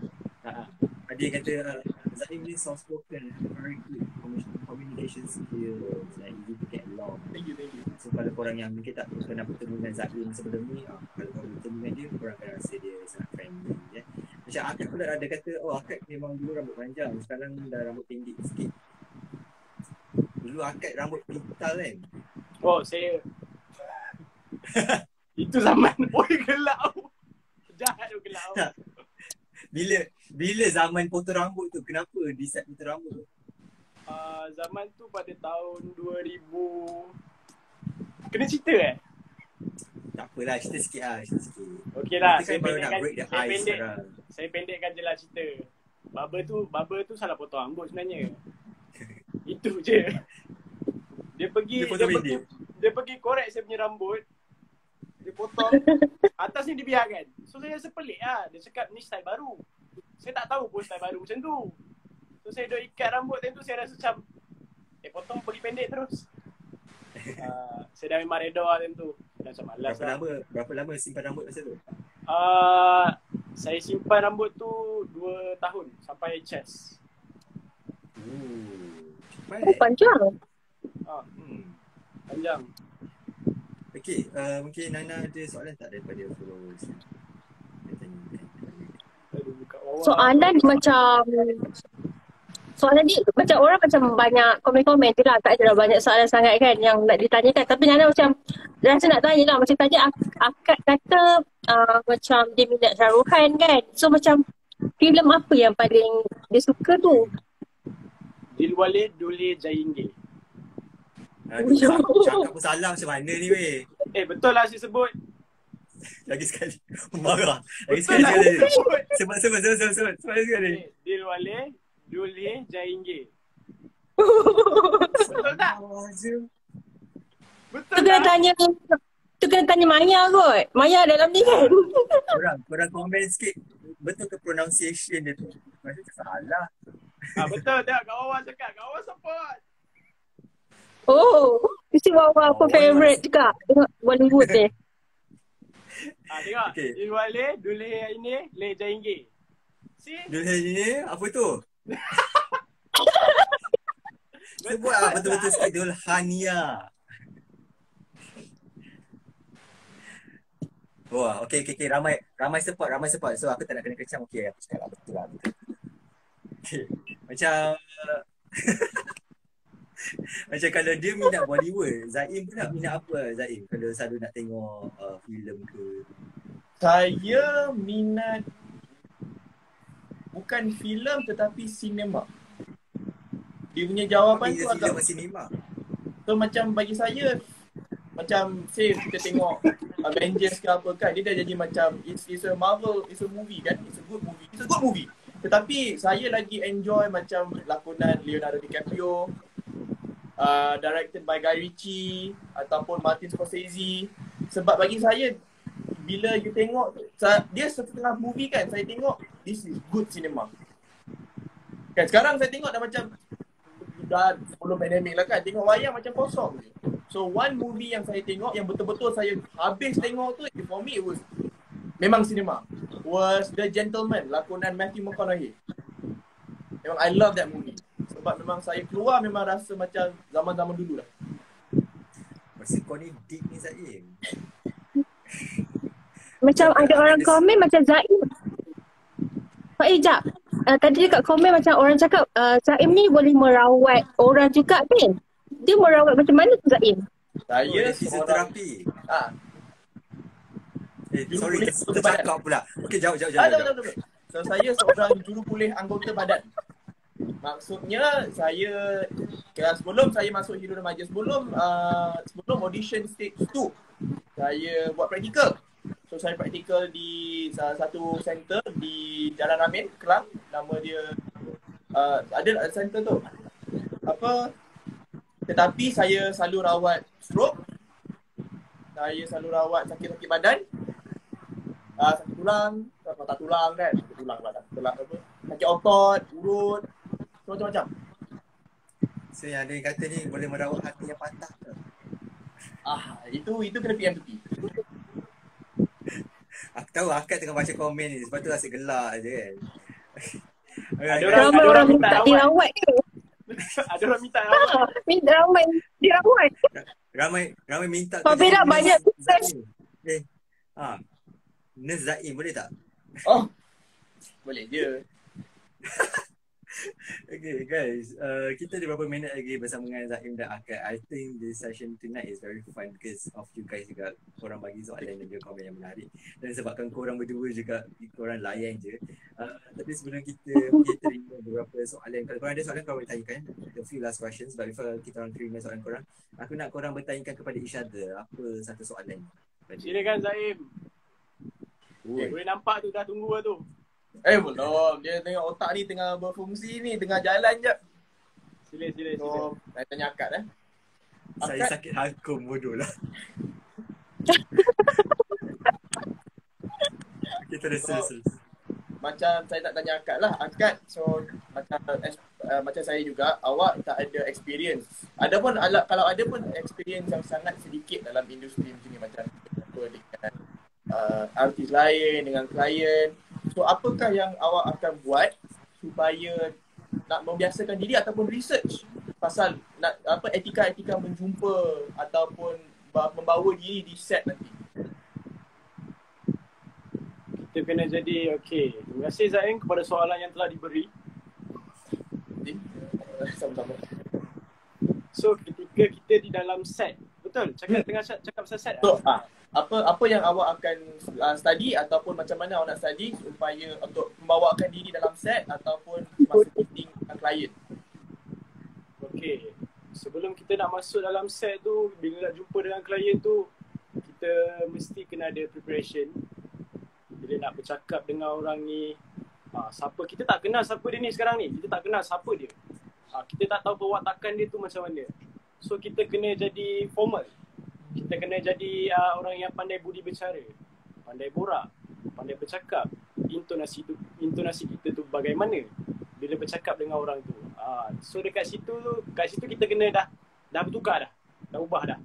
ha. Ada yang kata uh, Zaim ni soft spoken very good commu- communication skills and easy to get along Thank you, thank you. So kalau korang yang mungkin tak pernah bertemu dengan Zaim sebelum ni uh, Kalau korang bertemu dengan dia, korang akan rasa dia sangat friendly ya. Macam Akad pula ada kata, oh Akad memang dulu rambut panjang Sekarang dah rambut pendek sikit Dulu Akad rambut pital kan oh saya itu zaman oi gelap. Jahat tu gelap. Tak. Bila bila zaman potong rambut tu, kenapa decide potong rambut tu? Uh, zaman tu pada tahun 2000 Kena cerita eh? Tak apalah, cerita sikit lah, cerita sikit Okey lah, saya kan nak pendekkan, break the saya ice pendek, saya pendekkan je lah cerita. Barber tu, barber tu salah potong rambut sebenarnya. Itu je. Dia pergi, Dia dia, potong pergi, pendek. dia pergi korek saya punya rambut. Dia potong, atas ni dibiarkan. So saya rasa pelik lah. Dia cakap ni style baru. Saya tak tahu pun style baru macam tu. So saya duk ikat rambut time tu saya rasa macam, eh potong pergi pendek terus. Uh, saya dah memang reda lah time tu. Dah macam malas Berapa lah. lama, berapa lama simpan rambut masa tu? Uh, saya simpan rambut tu 2 tahun sampai chest. Ooh, Oh, panjang. Ah, hmm. panjang. Okay, uh, mungkin Nana ada soalan tak daripada followers? Dia tanya wawa. Soalan dia macam Soalan ni macam orang macam banyak komen-komen je lah. Tak adalah banyak soalan sangat kan yang nak ditanyakan. Tapi Nana macam rasa nak tanya lah. Macam tadi Ak- Akad kata uh, macam dia minat Shahrukh kan. So macam filem apa yang paling dia suka tu? Dilwale Dule Jayingge. Aduh, cakap, pun salah macam mana ni weh? Eh betul lah saya sebut. Lagi sekali. Marah. Lagi Betul sekali. lah sebut. Sebab, sebab, sebab, sebab, sebab, sebab, sekali. Eh, Dilwale Dule Jayingge. Betul tak? Betul Tu kena tak? tanya Tu kena tanya Maya kot. Maya dalam ni kan. Korang, korang komen sikit. Betul ke pronunciation dia tu? Rasa salah. Ah, betul kat bawah cakap. Kat bawah support. Oh, mesti wow wow apa favorite juga tengok Bollywood ni. Ah tengok. Ini wale, dulu ini le jengge. Si? Dulu ini apa tu? Sebuat lah betul-betul skidul Hania. Wah, okay, okay, okay, ramai, ramai support, ramai support. So aku tak nak kena kecam, okay, aku cakap lah, betul lah. Okay, macam, Macam kalau dia minat Bollywood, Zaim pula minat apa Zaim kalau selalu nak tengok uh, filem ke? Saya minat bukan filem tetapi sinema. Dia punya jawapan Apa tu agak sinema? So macam bagi saya macam say kita tengok Avengers ke apa kan dia dah jadi macam it's, it's a Marvel it's a movie kan it's a good movie it's a good movie tetapi saya lagi enjoy macam lakonan Leonardo DiCaprio uh, directed by Guy Ritchie ataupun Martin Scorsese sebab bagi saya bila you tengok dia setengah movie kan saya tengok this is good cinema kan sekarang saya tengok dah macam dah sebelum pandemik lah kan tengok wayang macam kosong. So one movie yang saya tengok yang betul-betul saya habis tengok tu for me it was memang cinema was The Gentleman lakonan Matthew McConaughey. Memang I love that movie. Sebab memang saya keluar memang rasa macam zaman-zaman dulu lah. Masa kau ni deep ni Zaim. Macam ada orang komen macam Zaim. Pak Ijab, uh, tadi dekat komen macam orang cakap uh, Zaim ni boleh merawat orang juga kan? Dia merawat macam mana tu Zaim? Saya oh, fisioterapi. ah, Eh, sorry, tercakap pula. Okey, jauh jauh ah, jauh. betul, jauh. betul. So saya seorang juru pulih anggota badan. Maksudnya saya kira sebelum saya masuk Hero Remaja sebelum uh, sebelum audition stage 2 saya buat praktikal. So saya praktikal di salah satu center di Jalan Amin, Kelang. Nama dia uh, ada center tu. Apa tetapi saya selalu rawat stroke. Saya selalu rawat sakit-sakit badan. Uh, sakit tulang, patah tulang kan, sakit tulang lah, sakit tulang apa. Sakit otot, urut, macam-macam. So yang ada yang kata ni boleh merawat hati yang patah ke? Ah, itu itu kena PMP. Aku tahu Akad tengah baca komen ni sebab tu rasa gelak je kan. Ada Alright, orang- ada orang orang minta dirawat ke? Ada orang minta. Ah, minta ramai dirawat. ramai ramai minta beda nurse banyak Zaim. Eh, ha. Nurse Zaim boleh tak? Oh, boleh je. Okay guys, uh, kita ada berapa minit lagi bersama dengan Zaim dan Akad. I think this session tonight is very fun because of you guys juga. Korang bagi soalan dan juga komen yang menarik. Dan sebabkan korang berdua juga, korang layan je. Uh, tapi sebelum kita kita terima beberapa soalan. Kalau korang ada soalan, korang boleh tanyakan. A few last questions. But before kita orang terima soalan korang, aku nak korang bertanyakan kepada each other. Apa satu soalan? Silakan Zaim. Oi. Boleh nampak tu dah tunggu lah tu. Eh belum, dia tengok otak ni tengah berfungsi ni, tengah jalan je. Sila sila sila. So, saya tanya akad eh. Saya Akad, sakit hakum bodoh lah. okay, terus, terus, terus. macam saya nak tanya akad lah. Akad, so macam uh, macam saya juga, awak tak ada experience. Ada pun, ala- kalau ada pun experience yang sangat sedikit dalam industri macam ni. Macam apa dengan uh, artis lain, dengan klien. So apakah yang awak akan buat supaya nak membiasakan diri ataupun research pasal nak apa etika-etika menjumpa ataupun ba- membawa diri di set nanti. Kita kena jadi okey. Terima kasih Zaim kepada soalan yang telah diberi. Uh, sama-sama. So ketika kita di dalam set, betul? Cakap tengah cakap, cakap pasal set. So, ah, apa apa yang awak akan uh, study ataupun macam mana awak nak study supaya untuk membawakan diri dalam set ataupun masa meeting dengan klien. Okey. Sebelum kita nak masuk dalam set tu, bila nak jumpa dengan klien tu, kita mesti kena ada preparation. Bila nak bercakap dengan orang ni, ha, siapa kita tak kenal siapa dia ni sekarang ni. Kita tak kenal siapa dia. Ha, kita tak tahu perwatakan dia tu macam mana. So kita kena jadi formal. Kita kena jadi uh, orang yang pandai budi bercara, pandai borak, pandai bercakap. Intonasi tu intonasi kita tu bagaimana bila bercakap dengan orang tu. Ah, so dekat situ tu, kat situ kita kena dah dah bertukar dah. Dah ubah dah.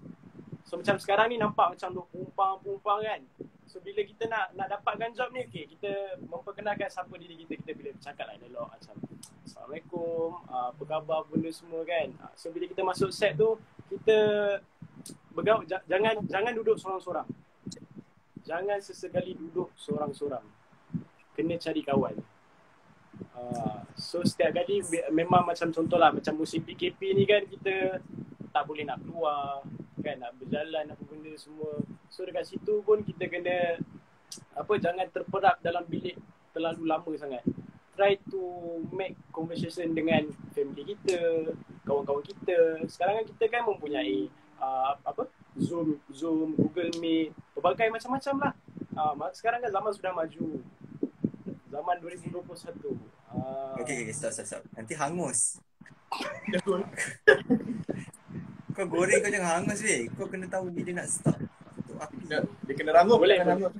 So macam sekarang ni nampak macam duk pumpang-pumpang kan. So bila kita nak nak dapatkan job ni okey, kita memperkenalkan siapa diri kita, kita bila bercakap lah elok macam Assalamualaikum, ah, apa khabar benda semua kan. Ah, so bila kita masuk set tu, kita bergaul ja- jangan jangan duduk seorang-seorang. jangan sesekali duduk seorang-seorang. Kena cari kawan. Uh, so setiap kali memang macam contohlah macam musim PKP ni kan kita tak boleh nak keluar kan nak berjalan apa benda semua. So dekat situ pun kita kena apa jangan terperap dalam bilik terlalu lama sangat. Try to make conversation dengan family kita, kawan-kawan kita. Sekarang kan kita kan mempunyai uh, apa Zoom, Zoom, Google Meet, pelbagai macam-macam lah. Uh, sekarang kan zaman sudah maju. Zaman 2021. Uh, Okay, okay, stop, stop, stop. Nanti hangus. Kau goreng kau jangan hangus weh. Kau kena tahu bila nak stop. Untuk api. Dia, dia kena rangup. Boleh, dia kena boleh. rangup.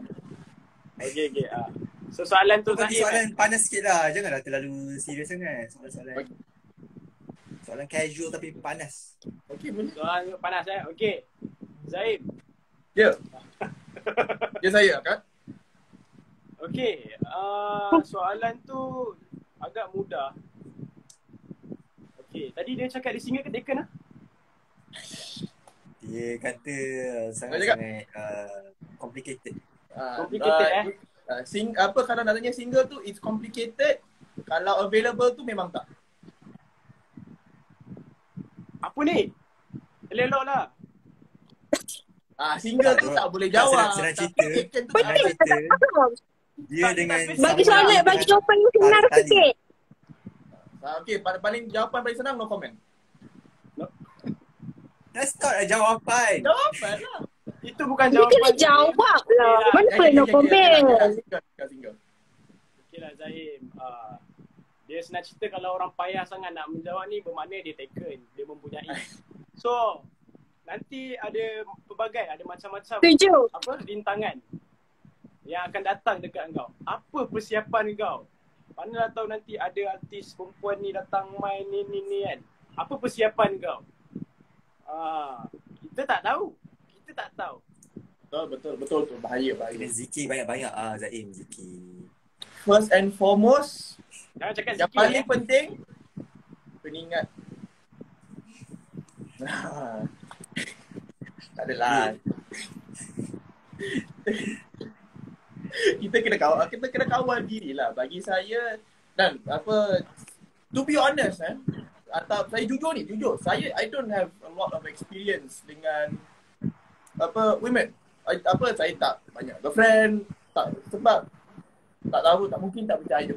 Okay, okay. Uh. So soalan tu Zahir. soalan panas sikit lah. Janganlah terlalu serius sangat. Soalan-soalan. Soalan casual tapi panas. Okey, boleh. Soalan panas eh. Okay. Zahir. Ya. Ya saya kan? Okay. Uh, soalan tu agak mudah. Okay. Tadi dia cakap dia single ke taken lah? Dia kata sangat-sangat uh, complicated. Ah, Complicated, ah, eh? ah, sing, apa kalau nak tanya single tu it's complicated. Kalau available tu memang tak. Apa ni? Elok-elok lah. Ah single tu tak boleh jawab. Senang- cerita. Senang tak. cerita. Dia dengan Bagi soalan, bagi jawapan yang sebenar Tali. sikit. Ah, okay, paling, jawapan paling senang no comment. Dah start dah jawapan. Jawapan lah. Itu bukan Dia jawapan. kena jawab lah. Mana Ya, boleh ya, no ya, ya, comment. ya, ya, single. Okay lah Zahim. Uh, dia senang cerita kalau orang payah sangat nak menjawab ni bermakna dia taken. Dia mempunyai. So, nanti ada pelbagai, ada macam-macam Setuju. apa rintangan yang akan datang dekat kau. Apa persiapan kau? Mana dah tahu nanti ada artis perempuan ni datang main ni ni ni kan. Apa persiapan kau? Ah, kita tak tahu. Kita tak tahu. Betul, betul, betul tu. Bahaya, bahaya. zikir banyak-banyak ah Zaim zikir. First and foremost, Jangan cakap yang zikir. paling eh. penting, peningat. tak adalah. kita kena kawal, kita kena kawal diri lah. Bagi saya, dan apa, to be honest eh, atau saya jujur ni, jujur. Saya, I don't have a lot of experience dengan apa, women. I, apa, saya tak banyak girlfriend, tak, sebab tak tahu, tak mungkin tak percaya.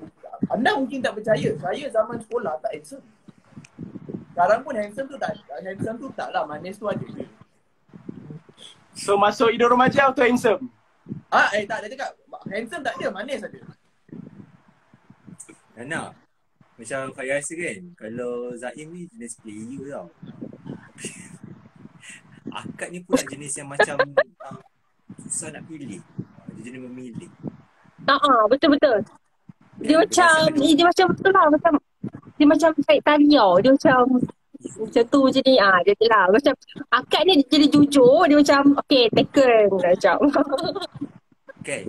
Anda mungkin tak percaya, saya zaman sekolah tak handsome. Sekarang pun handsome tu tak, handsome tu tak lah, manis tu ada. So masuk hidup remaja atau handsome? Ah, eh tak, dia cakap handsome tak ada, manis ada. Nana. Macam Kak rasa kan Kalau Zaim ni jenis player tau Akad ni pula jenis yang macam uh, Susah nak pilih uh, Dia jenis memilih Ah, uh betul-betul. Dia Dia macam, dia, dia macam betul lah. Macam, dia macam kait tali tau. Dia macam, macam tu je ni. Ah, dia je lah. Macam, akad ni dia jadi jujur. Dia macam, okay, taken. Macam. Kan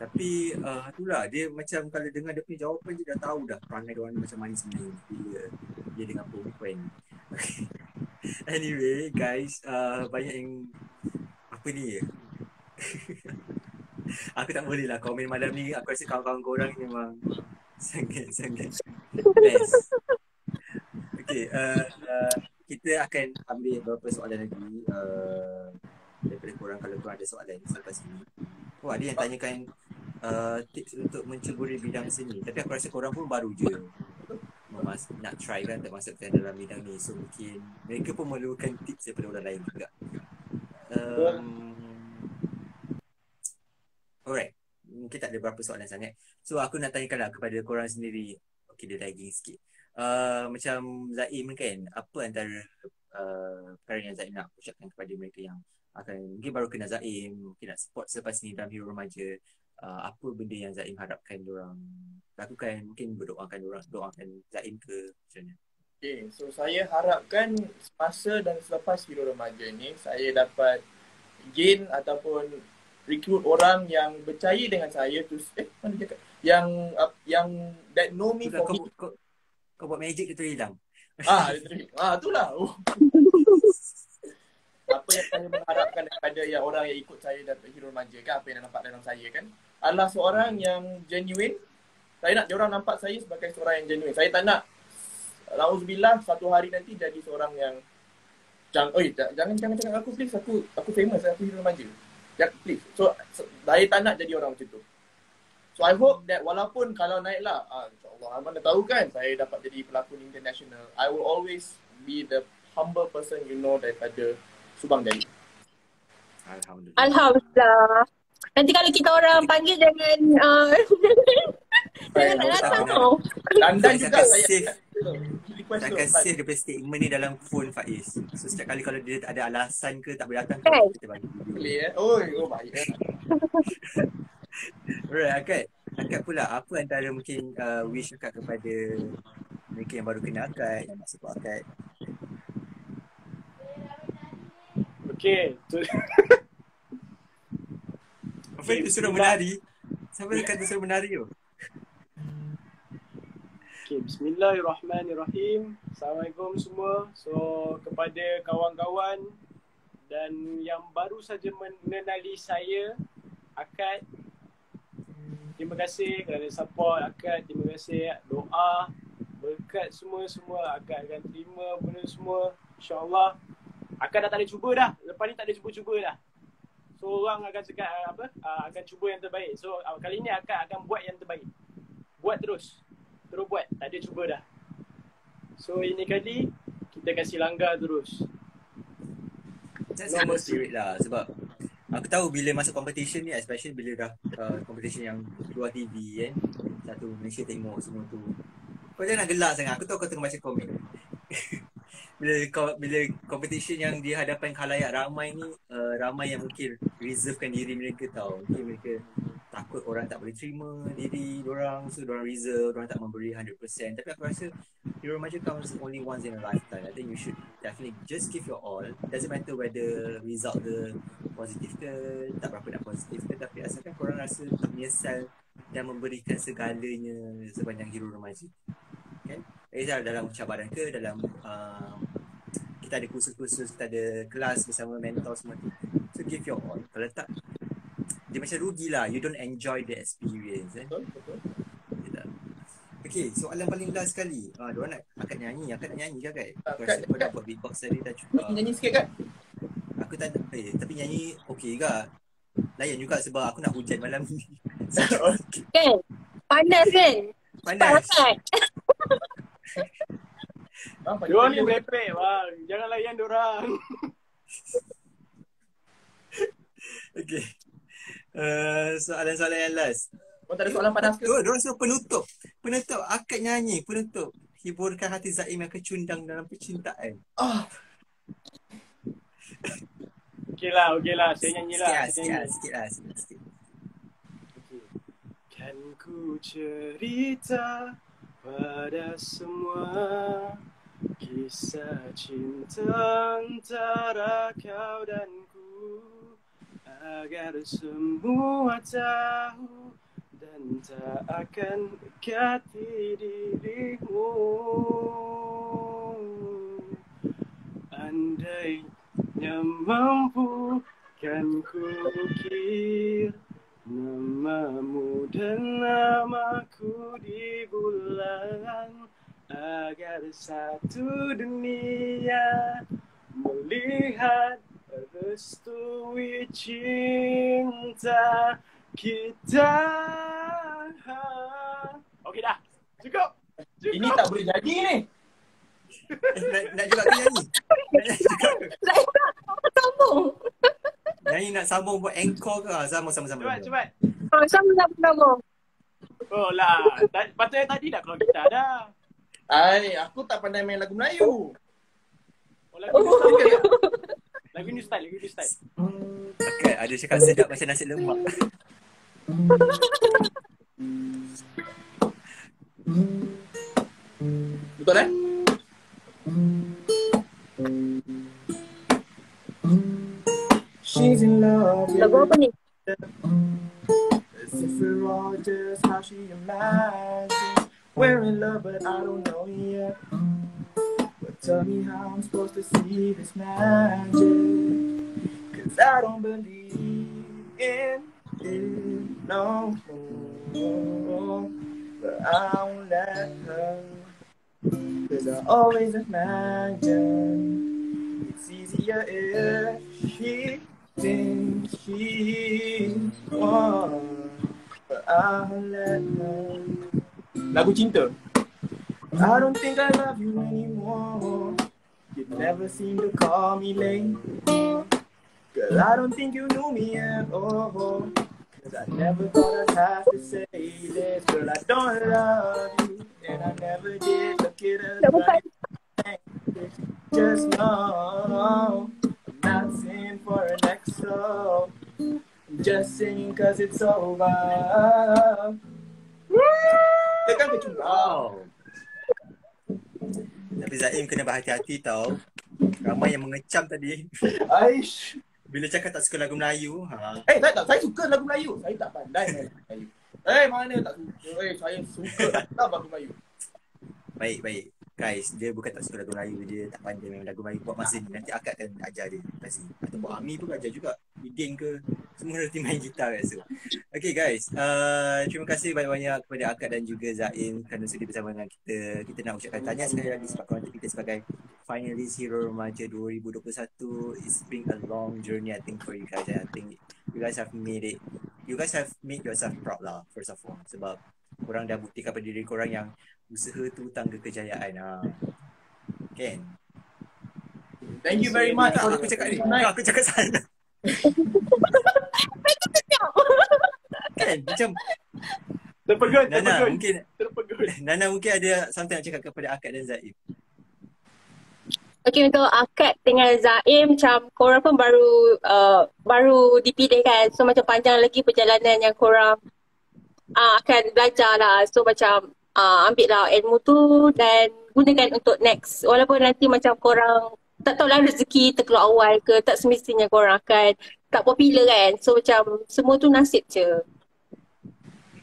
Tapi uh, itulah Dia macam Kalau dengar dia punya jawapan Dia dah tahu dah Perangai dia orang macam mana sebenarnya Bila Dia dengan perempuan Anyway guys uh, Banyak yang Apa ni Aku tak boleh lah komen malam ni Aku rasa kawan-kawan korang memang Sangat-sangat Best Okay uh, uh, Kita akan ambil beberapa soalan lagi uh, Daripada korang Kalau korang ada soalan Selepas ini Oh ada yang tanyakan uh, tips untuk menceburi bidang seni. Tapi aku rasa korang pun baru je memas- nak try kan untuk masukkan dalam bidang ni. So mungkin mereka pun memerlukan tips daripada orang lain juga. Um, alright. Mungkin tak ada berapa soalan sangat. So aku nak tanyakan lah kepada korang sendiri. Okay dia lagging sikit. Uh, macam Zaim kan, apa antara uh, perkara yang Zaim nak ucapkan kepada mereka yang akan mungkin baru kenal Zaim, mungkin nak support selepas ni dalam Hero Remaja. Uh, apa benda yang Zaim harapkan orang lakukan, mungkin berdoakan orang, doakan Zaim ke macam mana? Okay, so saya harapkan semasa dan selepas Hero Remaja ni saya dapat gain ataupun recruit orang yang percaya dengan saya tu eh mana cakap yang uh, yang that know me Kau, for kau, me. kau, kau buat magic dia tu hilang. Ah, ah itulah. Oh. apa yang saya mengharapkan daripada yang orang yang ikut saya dapat hero remaja kan apa yang nampak dalam saya kan adalah seorang yang genuine. Saya nak orang nampak saya sebagai seorang yang genuine. Saya tak nak Alhamdulillah satu hari nanti jadi seorang yang jangan oi jangan jangan cakap aku please aku aku famous aku hero remaja. Jangan please. So, so saya tak nak jadi orang macam tu. So I hope that walaupun kalau naiklah ah, insyaAllah Aman dah tahu kan saya dapat jadi pelakon international I will always be the humble person you know daripada Subang Jaya. Alhamdulillah. Alhamdulillah. Nanti kalau kita orang panggil jangan uh, jangan nak datang tau. London Saya juga saya request Saya tu. akan save daripada statement ni dalam phone Faiz. So setiap kali kalau dia ada alasan ke tak boleh datang ke, Kan? kita bagi. Boleh eh. Oh, oh baik eh. Alright, Akad. Akad pula, apa antara mungkin uh, wish Akad kepada mereka yang baru kenal Akad, yang nak support Akad? Okay, Apa yang dia suruh menari? Siapa yang kata suruh menari tu? Okay, bismillahirrahmanirrahim. Assalamualaikum semua. So, kepada kawan-kawan dan yang baru saja mengenali saya, Akad. Terima kasih kerana support Akad. Terima kasih doa, berkat semua-semua Akad akan terima benda semua. InsyaAllah. Akad dah tak ada cuba dah. Lepas ni tak ada cuba-cuba dah. So orang akan cakap apa? Uh, akan cuba yang terbaik. So uh, kali ni Akad akan buat yang terbaik. Buat terus terus buat. Tak ada cuba dah. So ini kali kita kasih langgar terus. That's no spirit lah sebab aku tahu bila masuk competition ni especially bila dah uh, competition yang keluar TV kan? Satu Malaysia tengok semua tu. Kau jangan gelak sangat. Aku tahu kau tengah baca komen. Bila bila competition yang di hadapan khalayak ramai ni uh, ramai yang mungkin reservekan diri mereka tau. Mungkin mereka takut orang tak boleh terima diri orang so orang reserve orang tak memberi 100% tapi aku rasa hero remaja comes only once in a lifetime I think you should definitely just give your all. Doesn't matter whether result the positif ke tak berapa nak positif ke. Tapi asalkan korang rasa tak menyesal dan memberikan segalanya sepanjang hero remaja. Kan Either dalam cabaran ke dalam uh, kita ada kursus-kursus kita ada kelas bersama mentor semua tu. So give your all. Kalau tak dia macam rugi lah you don't enjoy the experience eh Betul, betul. Okay, soalan paling last sekali. Ah, uh, nak akak nyanyi, akak nak nyanyi ke akak? Aku rasa kau dah buat beatbox tadi dah cukup. nyanyi sikit kan? Aku tak nak, eh, tapi nyanyi okey ke? Layan juga sebab aku nak hujan malam ni. Kan? Panas kan? Panas. Diorang ni merepek bang Jangan layan diorang Okay. Uh, soalan-soalan yang last. Kau tak ada soalan ke? Oh, diorang suruh penutup. Penutup, akak nyanyi, penutup. Hiburkan hati Zaim yang kecundang dalam percintaan. Ah, Okay lah okay lah Saya nyanyi Sikit lah lah, sikit lah, sikit lah, sikit, sikit. Okay. Kan ku cerita pada semua Kisah cinta antara kau dan ku Agar semua tahu Dan tak akan dekati dirimu. Andainya mampu kan ku ukir Namamu dan namaku di bulan Agar satu dunia melihat restui cinta kita Okey dah, cukup Cukup ini tak boleh jadi ni. Nak, nak juga ke nyanyi? Nak sambung. Nyanyi nak sambung buat encore ke? Sama, sama, sama. Cepat, cepat Ah, sambung, sambung, sambung. Oh lah, patutnya tadi dah keluar gitar dah Ai, aku tak pandai main lagu Melayu. Oh lagu style Lagu new style, lagu new style Okay, ada cakap sedap macam nasi lemak. Betul eh? She's in love Lagu apa ni? As if just how she imagines. We're in love, but I don't know yet. Tell me how I'm supposed to see this magic. Cause I don't believe in it no more. But I won't let her. Cause I always imagine it's easier if she thinks she won. But I won't let her. Lagu cinta. I don't think I love you anymore. You never seem to call me late. Girl, I don't think you knew me at all. Cause I never thought I'd have to say this. Girl, I don't love you. And I never did. Look at right. Just know I'm not saying for an exo. I'm just saying cause it's over. Dia kan kecundang. Wow. Tapi Zaim kena berhati-hati tau. Ramai yang mengecam tadi. Aish. Bila cakap tak suka lagu Melayu. Ha. Eh, saya tak. Saya suka lagu Melayu. Saya tak pandai lagu Melayu. Eh, mana tak suka. Eh, saya suka tak lagu Melayu. Baik, baik. Guys, dia bukan tak suka lagu Melayu. Dia tak pandai main lagu Melayu. Buat masa ni. Nanti akak akan ajar dia. Pasti. Ataupun Ami pun ajar juga. Iding ke. Semua nanti main gitar rasa. Okay guys. Uh, terima kasih banyak-banyak kepada akak dan juga Zaim kerana sudi bersama dengan kita. Kita nak ucapkan tanya sekali lagi sebab korang kita sebagai finalist Hero Remaja 2021. It's been a long journey I think for you guys. And I think you guys have made it. You guys have made yourself proud lah first of all. Sebab korang dah buktikan pada diri korang yang usaha tu tangga kejayaan. Ha. Kan? Thank you very much. Tak, aku cakap ni. Aku cakap sana. kan? Macam Terpegun, Nana terpegun. mungkin Terpegun. Nana mungkin ada something nak cakap kepada Akad dan Zaim. Okay untuk Akad dengan Zaim macam korang pun baru uh, baru dipilih kan. So macam panjang lagi perjalanan yang korang uh, akan belajar lah. So macam uh, ambil lah ilmu tu dan gunakan untuk next. Walaupun nanti macam korang tak tahu lah rezeki terkeluar awal ke tak semestinya korang akan tak popular kan. So macam semua tu nasib je.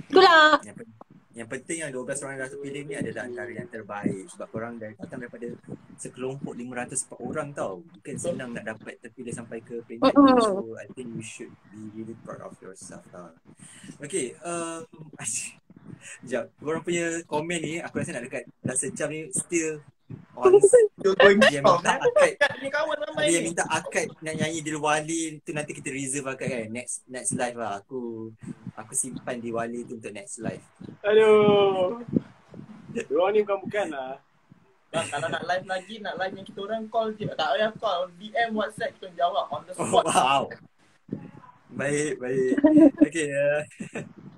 Itulah. Yang, pen- yang penting yang 12 orang yang dah terpilih ni adalah antara yang terbaik sebab korang dari datang daripada sekelompok 504 orang tau. Bukan senang nak dapat terpilih sampai ke peringkat ni. So I think you should be really proud of yourself lah. Okay, um, Sekejap, korang punya komen ni aku rasa nak dekat dah sejam ni still on going Dia minta akad kawan ramai ni. minta akad nak nyanyi di Wali tu nanti kita reserve akad kan next next live lah aku aku simpan di Wali tu untuk next live. Aduh. Diorang ni bukan-bukan lah. Bang, kalau nak live lagi, nak live yang kita orang call je. Tak payah call. DM WhatsApp kita jawab on the Oh, spot. wow. Baik, baik. Okay. Uh,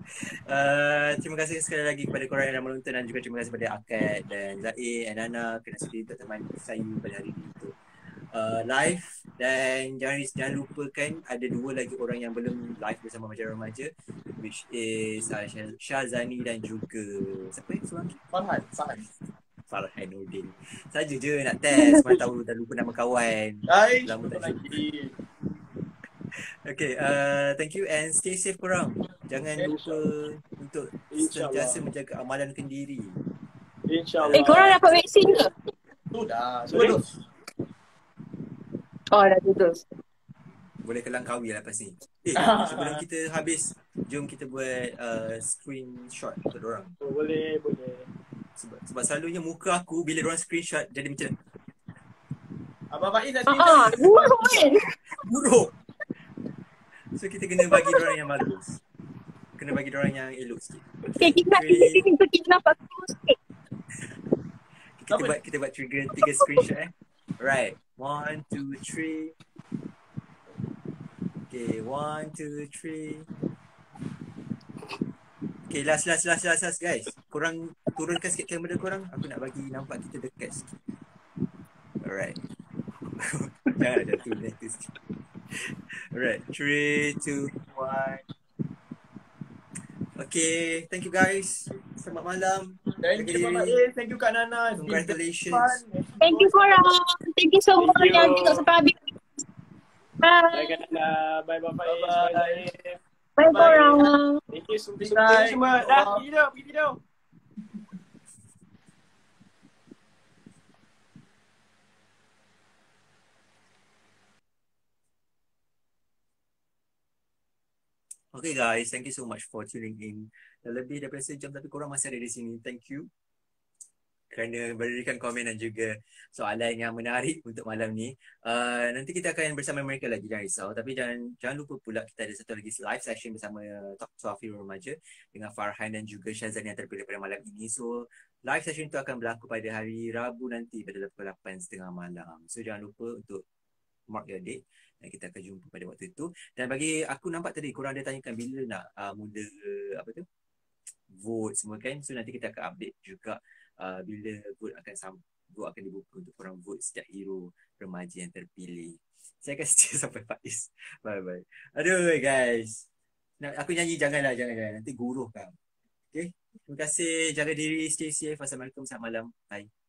uh, terima kasih sekali lagi kepada korang yang dah menonton dan juga terima kasih kepada Akad dan Zaid dan Nana kena sudi untuk teman saya pada hari ini untuk uh, live dan jangan jangan lupakan ada dua lagi orang yang belum live bersama Majalah Remaja which is uh, Syazani dan juga siapa yang seorang? Farhan, Farhan. Farhan Nurdin. Saja je nak test mana tahu dah lupa nama kawan. Hai, Lama tak lagi. Okay, uh, thank you and stay safe korang. Jangan Okay, lupa untuk InsyaAllah. sentiasa menjaga amalan kendiri. InsyaAllah. Eh korang dapat vaksin ke? Tu dah. Sorry? Dua dos. Oh dah tutup. Boleh kelang kawi lah lepas ni. Eh, sebelum kita habis, jom kita buat uh, screenshot untuk orang. Oh, boleh, boleh. Sebab, sebab selalunya muka aku bila orang screenshot jadi macam Abang Faiz dah Ah cerita. ah, buruk kan? buruk. So kita kena bagi orang yang bagus. Kena bagi orang yang elok sikit. Okay, kita nak kita kita kita nampak terus sikit. Kita buat kita buat trigger tiga screenshot eh. Right. One, two, three. Okay, one, two, three. Okay, last, last, last, last, last guys. Korang turunkan sikit kamera korang. Aku nak bagi nampak kita dekat sikit. Alright. Jangan ada tu nanti sikit. Alright, three, two, one. Okay, thank you guys. Selamat malam. Thank you Faiz. Thank you Kak Nana. Congratulations. Thank you korang. Thank you so much Thank you. yang tengok sampai habis. Bye Bye. Kanana. Bye Bapak. Bye. Bye Bye. korang. Thank you semua. Bye. Thank you semua. Dah, pergi dah. Pergi dah. Okay guys, thank you so much for tuning in. Dah lebih daripada sejam tapi korang masih ada di sini. Thank you kerana berikan komen dan juga soalan yang menarik untuk malam ni. Uh, nanti kita akan bersama mereka lagi jangan risau. Tapi jangan jangan lupa pula kita ada satu lagi live session bersama Talk to Afi Remaja dengan Farhan dan juga Syazan yang terpilih pada malam ini. So live session itu akan berlaku pada hari Rabu nanti pada pukul 8.30 malam. So jangan lupa untuk mark your date kita akan jumpa pada waktu itu. Dan bagi aku nampak tadi korang ada tanyakan bila nak uh, mula apa tu vote semua kan. So nanti kita akan update juga uh, bila vote akan vote akan dibuka untuk orang vote setiap hero remaja yang terpilih. Saya akan setia sampai Faiz. Bye bye. Aduh guys. Nak, aku nyanyi janganlah jangan jangan nanti guruh kau. Okay. Terima kasih. Jaga diri. Stay safe. Assalamualaikum. Selamat malam. Bye.